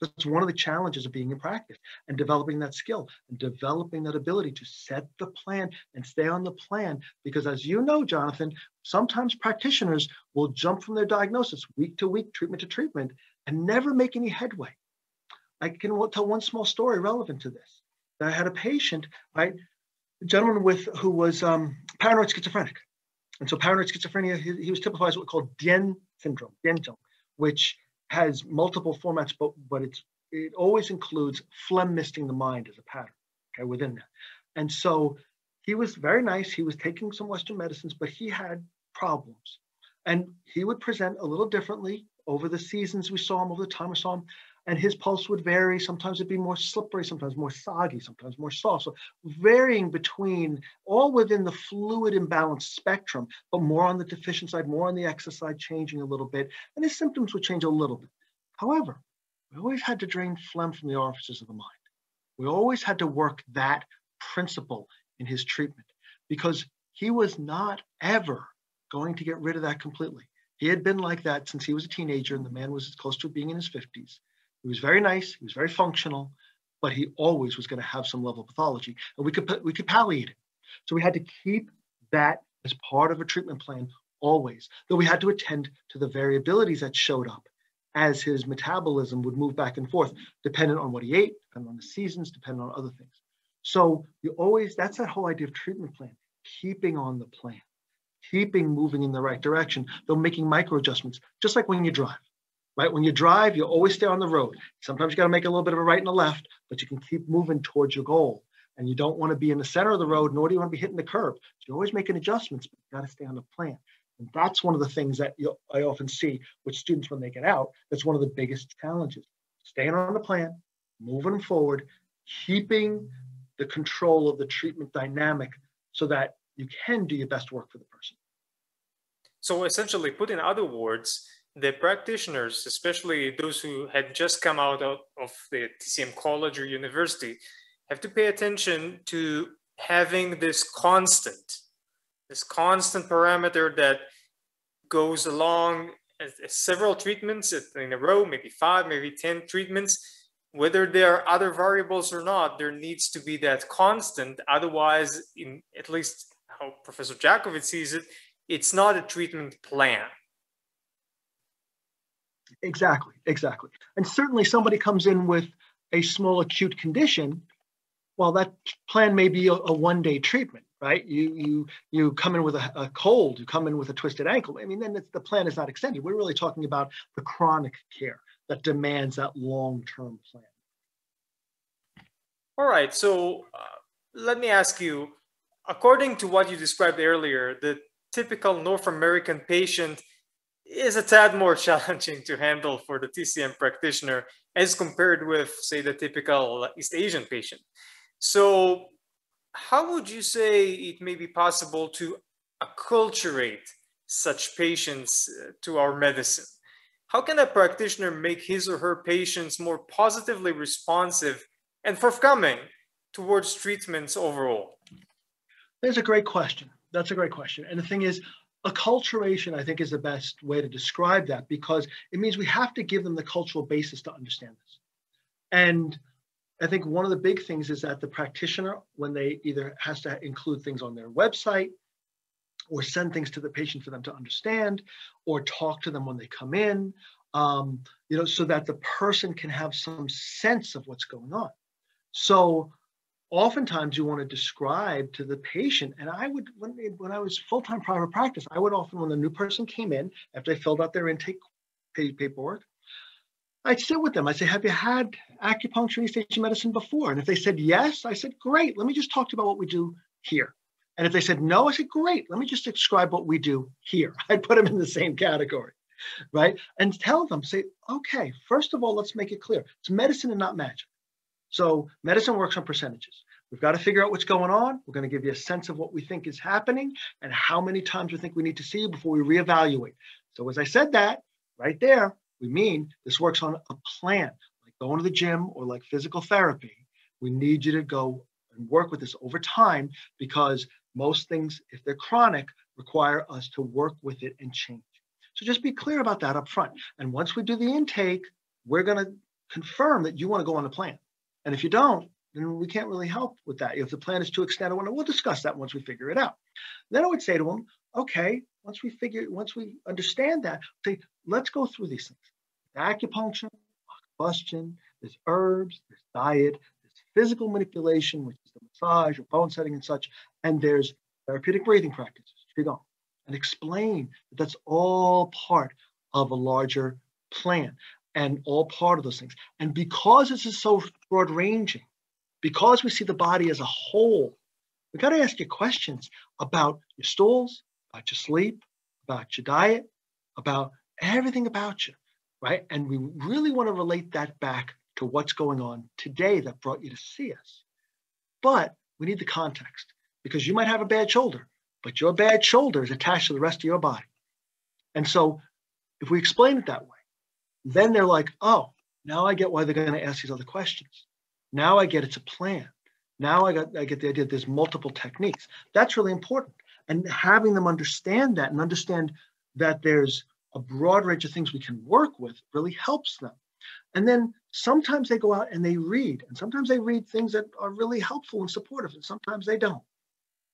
that's one of the challenges of being in practice and developing that skill and developing that ability to set the plan and stay on the plan. Because as you know, Jonathan, sometimes practitioners will jump from their diagnosis week to week, treatment to treatment, and never make any headway. I can tell one small story relevant to this. I had a patient, right, a gentleman with who was um, paranoid schizophrenic. And so paranoid schizophrenia, he, he was typified as what we call Dien syndrome, Dienzhong, which has multiple formats, but but it's it always includes phlegm misting the mind as a pattern, okay, within that. And so he was very nice. He was taking some Western medicines, but he had problems. And he would present a little differently over the seasons we saw him, over the time we saw him and his pulse would vary. Sometimes it'd be more slippery, sometimes more soggy, sometimes more soft. So varying between all within the fluid imbalance spectrum, but more on the deficient side, more on the excess side, changing a little bit. And his symptoms would change a little bit. However, we always had to drain phlegm from the orifices of the mind. We always had to work that principle in his treatment because he was not ever going to get rid of that completely. He had been like that since he was a teenager, and the man was close to being in his 50s. He was very nice, he was very functional, but he always was going to have some level of pathology, and we could we could palliate it. So we had to keep that as part of a treatment plan always, though we had to attend to the variabilities that showed up as his metabolism would move back and forth, dependent on what he ate, depending on the seasons, depending on other things. So you always, that's that whole idea of treatment plan, keeping on the plan, keeping moving in the right direction, though making micro adjustments, just like when you drive, right? When you drive, you always stay on the road. Sometimes you got to make a little bit of a right and a left, but you can keep moving towards your goal. And you don't want to be in the center of the road, nor do you want to be hitting the curb. So you're always making adjustments, but you got to stay on the plan. And that's one of the things that you, I often see with students when they get out. That's one of the biggest challenges. Staying on the plan, moving forward, keeping the control of the treatment dynamic so that you can do your best work for the person. So essentially, put in other words, the practitioners, especially those who had just come out of, of the TCM college or university, have to pay attention to having this constant this constant parameter that goes along as, as several treatments in a row, maybe five, maybe 10 treatments, whether there are other variables or not, there needs to be that constant. Otherwise, in at least how Professor Jackowicz sees it, it's not a treatment plan. Exactly, exactly. And certainly somebody comes in with a small acute condition, well, that plan may be a, a one day treatment right? You you you come in with a, a, cold, you come in with a twisted ankle. I mean, then the plan is not extended. We're really talking about the chronic care that demands that long-term plan. All right. So uh, let me ask you, according to what you described earlier, the typical North American patient is a tad more challenging to handle for the TCM practitioner as compared with, say, the typical East Asian patient. So how would you say it may be possible to acculturate such patients uh, to our medicine? How can a practitioner make his or her patients more positively responsive and forthcoming towards treatments overall? That's a great question. That's a great question. And the thing is, acculturation, I think, is the best way to describe that because it means we have to give them the cultural basis to understand this. And I think one of the big things is that the practitioner, when they either has to include things on their website or send things to the patient for them to understand or talk to them when they come in, um, you know, so that the person can have some sense of what's going on. So oftentimes you want to describe to the patient, and I would, when, when I was full-time private practice, I would often, when the new person came in, after they filled out their intake paperwork, I'd sit with them. I'd say, Have you had acupuncture and East Asian medicine before? And if they said yes, I said, Great, let me just talk to you about what we do here. And if they said no, I said, Great, let me just describe what we do here. I'd put them in the same category, right? And tell them, say, Okay, first of all, let's make it clear it's medicine and not magic. So medicine works on percentages. We've got to figure out what's going on. We're going to give you a sense of what we think is happening and how many times we think we need to see you before we reevaluate. So, as I said that right there, we mean this works on a plan, like going to the gym or like physical therapy. We need you to go and work with this over time because most things, if they're chronic, require us to work with it and change. So just be clear about that up front. And once we do the intake, we're going to confirm that you want to go on the plan. And if you don't, then we can't really help with that. If the plan is too extended, we'll discuss that once we figure it out. Then I would say to them, okay, once we figure, once we understand that, say, let's go through these things. Acupuncture, moxibustion, there's herbs, there's diet, there's physical manipulation, which is the massage or bone setting and such, and there's therapeutic breathing practices, Qigong, and explain that that's all part of a larger plan and all part of those things. And because this is so broad ranging, because we see the body as a whole, we got to ask you questions about your stools, about your sleep, about your diet, about everything about you, right? And we really want to relate that back to what's going on today that brought you to see us. But we need the context because you might have a bad shoulder, but your bad shoulder is attached to the rest of your body. And so if we explain it that way, then they're like, oh, now I get why they're going to ask these other questions. Now I get it's a plan. Now I got I get the idea there's multiple techniques. That's really important and having them understand that and understand that there's a broad range of things we can work with really helps them. And then sometimes they go out and they read, and sometimes they read things that are really helpful and supportive, and sometimes they don't.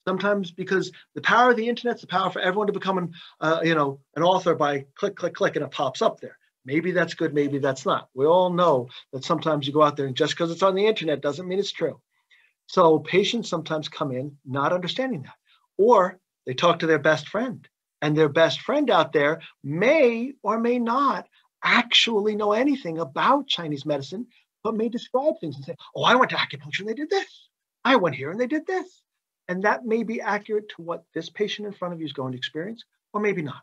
Sometimes because the power of the internet's the power for everyone to become an, uh, you know, an author by click, click, click, and it pops up there. Maybe that's good, maybe that's not. We all know that sometimes you go out there and just because it's on the internet doesn't mean it's true. So patients sometimes come in not understanding that, or they talk to their best friend, and their best friend out there may or may not actually know anything about Chinese medicine, but may describe things and say, "Oh, I went to acupuncture and they did this. I went here and they did this." And that may be accurate to what this patient in front of you is going to experience, or maybe not.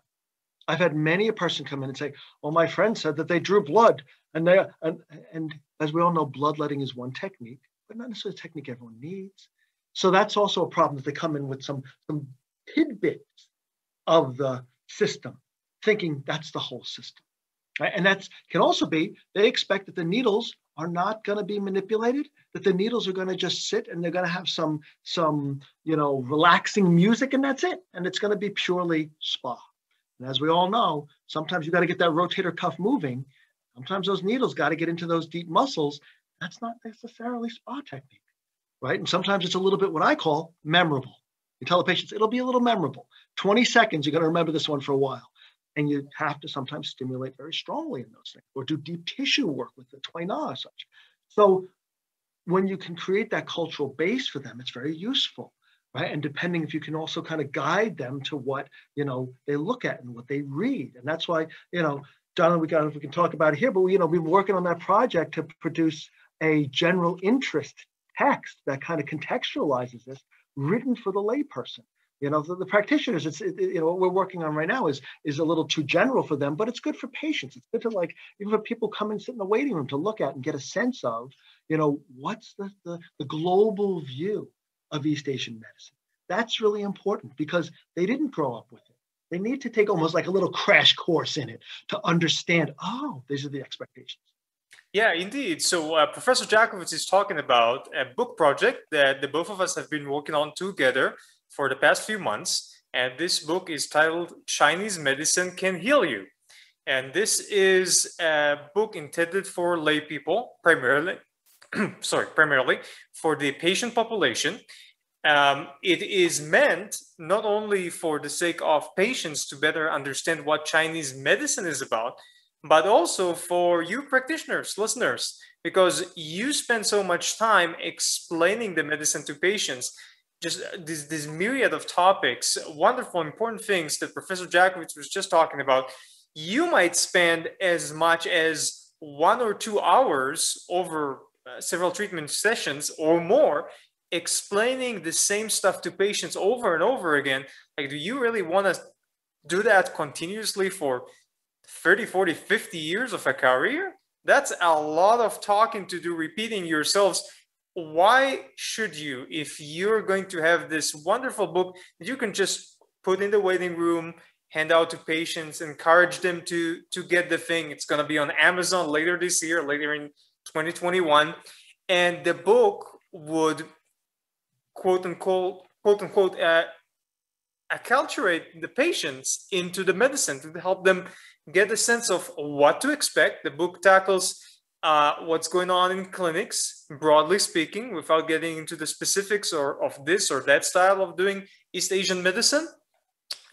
I've had many a person come in and say, "Well, my friend said that they drew blood, and they and, and as we all know, bloodletting is one technique, but not necessarily a technique everyone needs. So that's also a problem that they come in with some some tidbits of the system, thinking that's the whole system, right? And that can also be they expect that the needles are not going to be manipulated that the needles are going to just sit and they're going to have some some you know relaxing music and that's it and it's going to be purely spa and as we all know sometimes you got to get that rotator cuff moving. Sometimes those needles got to get into those deep muscles. That's not necessarily spa technique right? And sometimes it's a little bit what i call memorable. You tell the patients it'll be a little memorable. 20 seconds you're going to remember this one for a while. And you have to sometimes stimulate very strongly in those things or do deep tissue work with the Tui Na or such. So when you can create that cultural base for them, it's very useful, right? And depending if you can also kind of guide them to what you know they look at and what they read, and that's why you know, John, we got we can talk about it here, but we, you know we've been working on that project to produce a general interest text that kind of contextualizes this, written for the layperson. You know, the, the practitioners, it's it, you know what we're working on right now is is a little too general for them, but it's good for patients. It's good to like even for people come and sit in the waiting room to look at and get a sense of you know, what's the, the, the global view of East Asian medicine? That's really important because they didn't grow up with it. They need to take almost like a little crash course in it to understand, oh, these are the expectations. Yeah, indeed. So uh, Professor Jackowicz is talking about a book project that the both of us have been working on together for the past few months. And this book is titled Chinese Medicine Can Heal You. And this is a book intended for lay people primarily, sorry, primarily for the patient population. Um, it is meant not only for the sake of patients to better understand what Chinese medicine is about, but also for you practitioners, listeners, because you spend so much time explaining the medicine to patients, just this, this myriad of topics, wonderful, important things that Professor Jackowicz was just talking about. You might spend as much as one or two hours over uh, several treatment sessions or more explaining the same stuff to patients over and over again like do you really want to do that continuously for 30 40 50 years of a career? That's a lot of talking to do repeating yourselves. Why should you if you're going to have this wonderful book that you can just put in the waiting room hand out to patients encourage them to to get the thing? It's going to be on amazon later this year later in 2021, and the book would quote unquote quote unquote uh, acculturate the patients into the medicine to help them get a sense of what to expect. The book tackles uh, what's going on in clinics, broadly speaking, without getting into the specifics or of this or that style of doing East Asian medicine.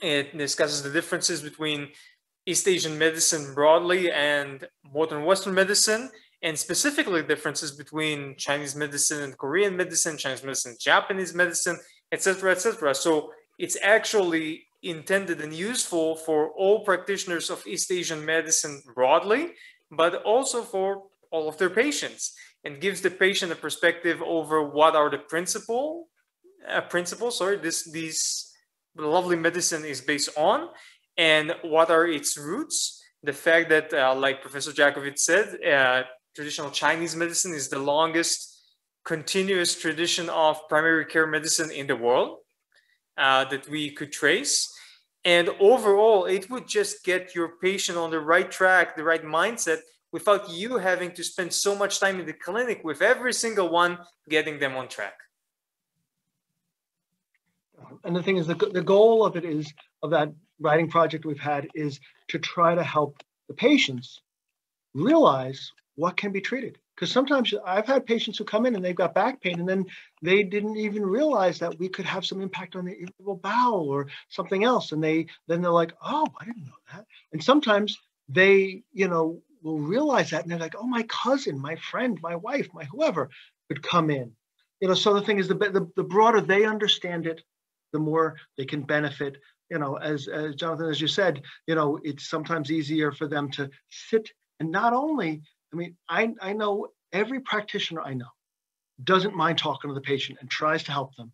It discusses the differences between East Asian medicine broadly and modern Western medicine and specifically differences between Chinese medicine and Korean medicine, Chinese medicine, Japanese medicine, etc., etc. So it's actually intended and useful for all practitioners of East Asian medicine broadly, but also for all of their patients, and gives the patient a perspective over what are the principle uh, principles. Sorry, this these lovely medicine is based on, and what are its roots. The fact that, uh, like Professor Jackowicz said, uh, traditional Chinese medicine is the longest continuous tradition of primary care medicine in the world uh, that we could trace. And overall, it would just get your patient on the right track, the right mindset, without you having to spend so much time in the clinic with every single one, getting them on track. And the thing is, the, the goal of it is, of that writing project we've had, is to try to help the patients realize what can be treated. Because sometimes I've had patients who come in and they've got back pain, and then they didn't even realize that we could have some impact on the irritable bowel or something else. And they then they're like, oh, I didn't know that. And sometimes they, you know, will realize that and they're like, oh, my cousin, my friend, my wife, my whoever could come in. You know, so the thing is, the, the, the broader they understand it, the more they can benefit. You know, as, as Jonathan, as you said, you know, it's sometimes easier for them to sit and not only, I mean, I, I know every practitioner I know doesn't mind talking to the patient and tries to help them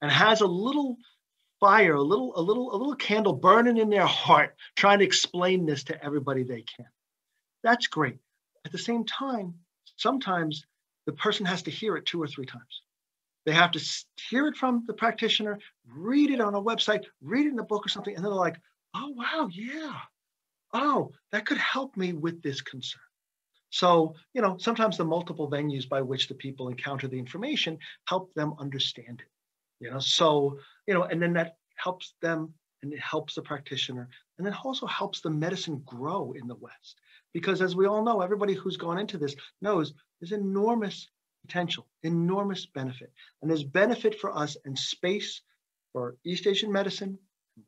and has a little fire, a little, a little, a little candle burning in their heart, trying to explain this to everybody they can. That's great. At the same time, sometimes the person has to hear it two or three times. They have to hear it from the practitioner, read it on a website, read it in a book or something, and they're like, oh, wow, yeah. Oh, that could help me with this concern. So, you know, sometimes the multiple venues by which the people encounter the information help them understand it. You know, so, you know, and then that helps them and it helps the practitioner and then also helps the medicine grow in the West. Because as we all know, everybody who's gone into this knows there's enormous potential, enormous benefit. And there's benefit for us and space for East Asian medicine,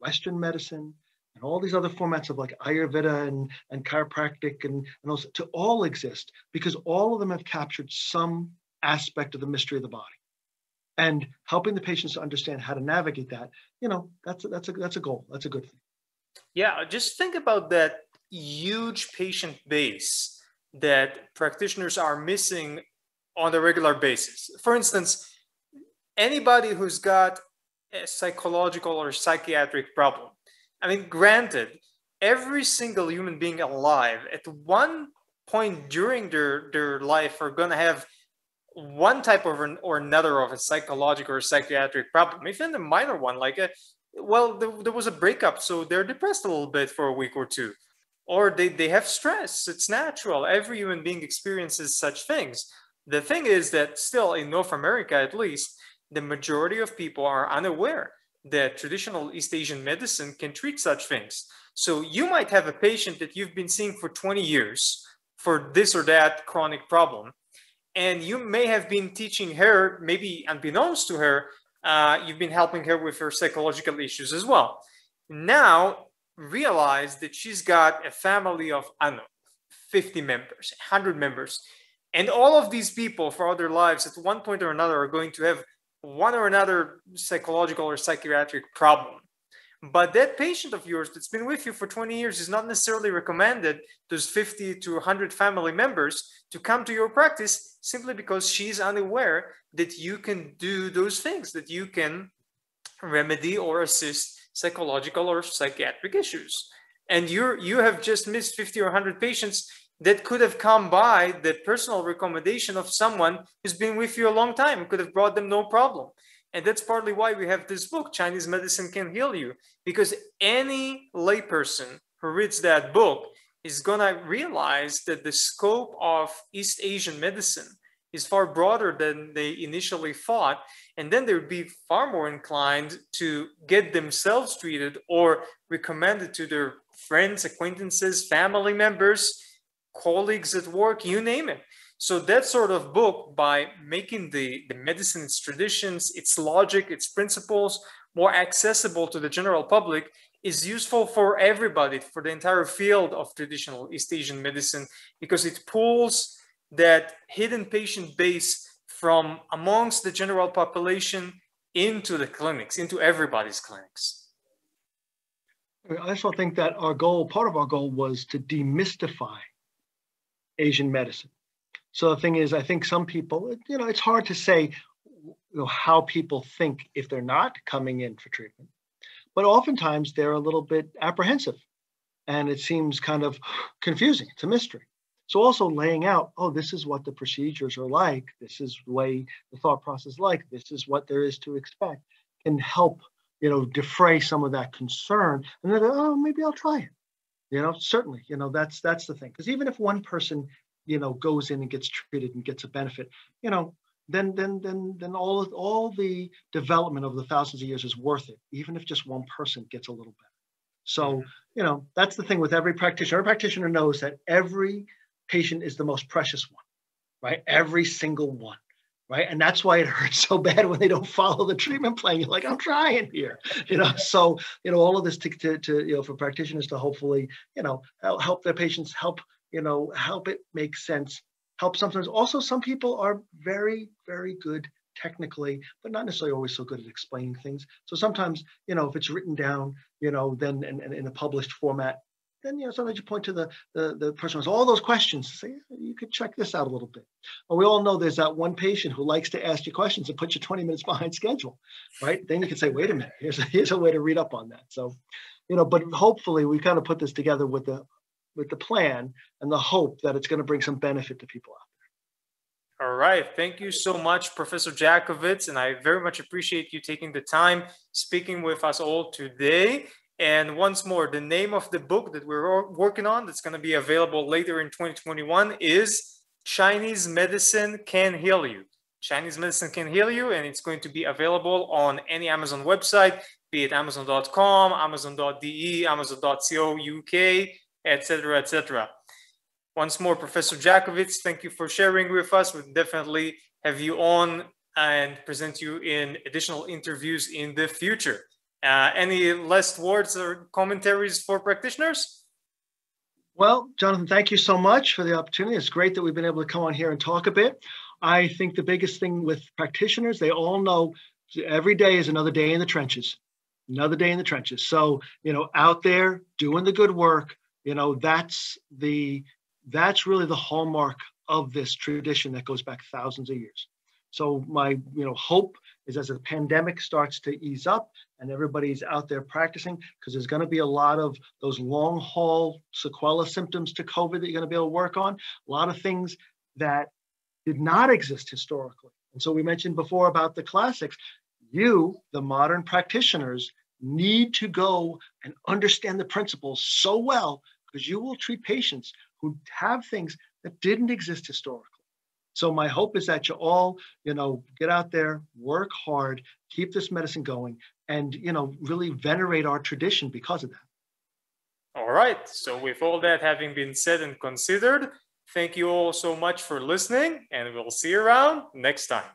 Western medicine, and all these other formats of like Ayurveda and, and chiropractic and, and also to all exist because all of them have captured some aspect of the mystery of the body. And helping the patients to understand how to navigate that, you know, that's a, that's a that's a goal. That's a good thing. Yeah, just think about that huge patient base that practitioners are missing on a regular basis. For instance, anybody who's got a psychological or psychiatric problem. I mean, granted, every single human being alive at one point during their, their life are going to have one type of an, or another of a psychological or psychiatric problem, even a minor one, like a, well, there, there was a breakup, so they're depressed a little bit for a week or two. Or they, they have stress. It's natural. Every human being experiences such things. The thing is that still in North America, at least, the majority of people are unaware that traditional East Asian medicine can treat such things. So you might have a patient that you've been seeing for 20 years for this or that chronic problem. And you may have been teaching her, maybe unbeknownst to her, uh, you've been helping her with her psychological issues as well. Now realize that she's got a family of, I don't know, 50 members, 100 members. And all of these people for their lives at one point or another are going to have one or another psychological or psychiatric problem. But that patient of yours that's been with you for 20 years is not necessarily recommended those 50 to 100 family members to come to your practice simply because she's unaware that you can do those things, that you can remedy or assist psychological or psychiatric issues. And you're you have just missed 50 or 100 patients that could have come by the personal recommendation of someone who's been with you a long time, could have brought them no problem. And that's partly why we have this book, Chinese Medicine Can Heal You, because any layperson who reads that book is going to realize that the scope of East Asian medicine is far broader than they initially thought. And then they would be far more inclined to get themselves treated or recommended to their friends, acquaintances, family members, colleagues at work, you name it. So that sort of book, by making the, the medicine, its traditions, its logic, its principles more accessible to the general public, is useful for everybody, for the entire field of traditional East Asian medicine, because it pulls that hidden patient base from amongst the general population into the clinics, into everybody's clinics. I also think that our goal, part of our goal was to demystify Asian medicine. So the thing is, I think some people, you know, it's hard to say you know, how people think if they're not coming in for treatment, but oftentimes they're a little bit apprehensive and it seems kind of confusing. It's a mystery. So also laying out, oh, this is what the procedures are like. This is the way the thought process like. This is what there is to expect can help, you know, defray some of that concern. And then, oh, maybe I'll try it. You know, certainly, you know, that's that's the thing. Because even if one person, you know, goes in and gets treated and gets a benefit, you know, then then then then all of, all the development over the thousands of years is worth it, even if just one person gets a little better. So, you know, that's the thing with every practitioner. Every practitioner knows that every patient is the most precious one, right? Every single one, right? And that's why it hurts so bad when they don't follow the treatment plan. You're like, I'm trying here, you know. So you know, all of this to, to, to you know for practitioners to hopefully you know help their patients, help you know help it make sense, help sometimes. Also, some people are very very good technically, but not necessarily always so good at explaining things. So sometimes, you know, if it's written down, you know, then in, in, in a published format, then you know sometimes you point to the the, the person has all those questions say you could check this out a little bit. Well, we all know there's that one patient who likes to ask you questions and put you 20 minutes behind schedule right? Then you can say wait a minute here's a, here's a way to read up on that. So you know but hopefully we kind of put this together with the with the plan and the hope that it's going to bring some benefit to people out there. All right. Thank you so much professor Jackowicz and i very much appreciate you taking the time speaking with us all today and once more, the name of the book that we're working on that's going to be available later in 2021 is Chinese Medicine Can Heal You. Chinese Medicine Can Heal You, and it's going to be available on any Amazon website, be it Amazon.com, Amazon.de, Amazon.co UK, etc., etc. Once more, Professor Jackowicz, thank you for sharing with us. We'll definitely have you on and present you in additional interviews in the future. Uh, any last words or commentaries for practitioners? Well, Jonathan, thank you so much for the opportunity. It's great that we've been able to come on here and talk a bit. I think the biggest thing with practitioners, they all know every day is another day in the trenches, another day in the trenches. So, you know, out there doing the good work, you know, that's the that's really the hallmark of this tradition that goes back thousands of years. So my, you know, hope is as the pandemic starts to ease up and everybody's out there practicing, because there's going to be a lot of those long haul sequela symptoms to COVID that you're going to be able to work on, a lot of things that did not exist historically. And so we mentioned before about the classics. You, the modern practitioners, need to go and understand the principles so well because you will treat patients who have things that didn't exist historically. So my hope is that you all, you know, get out there, work hard, keep this medicine going, and you know, really venerate our tradition because of that. All right. So with all that having been said and considered, thank you all so much for listening, and we'll see you around next time.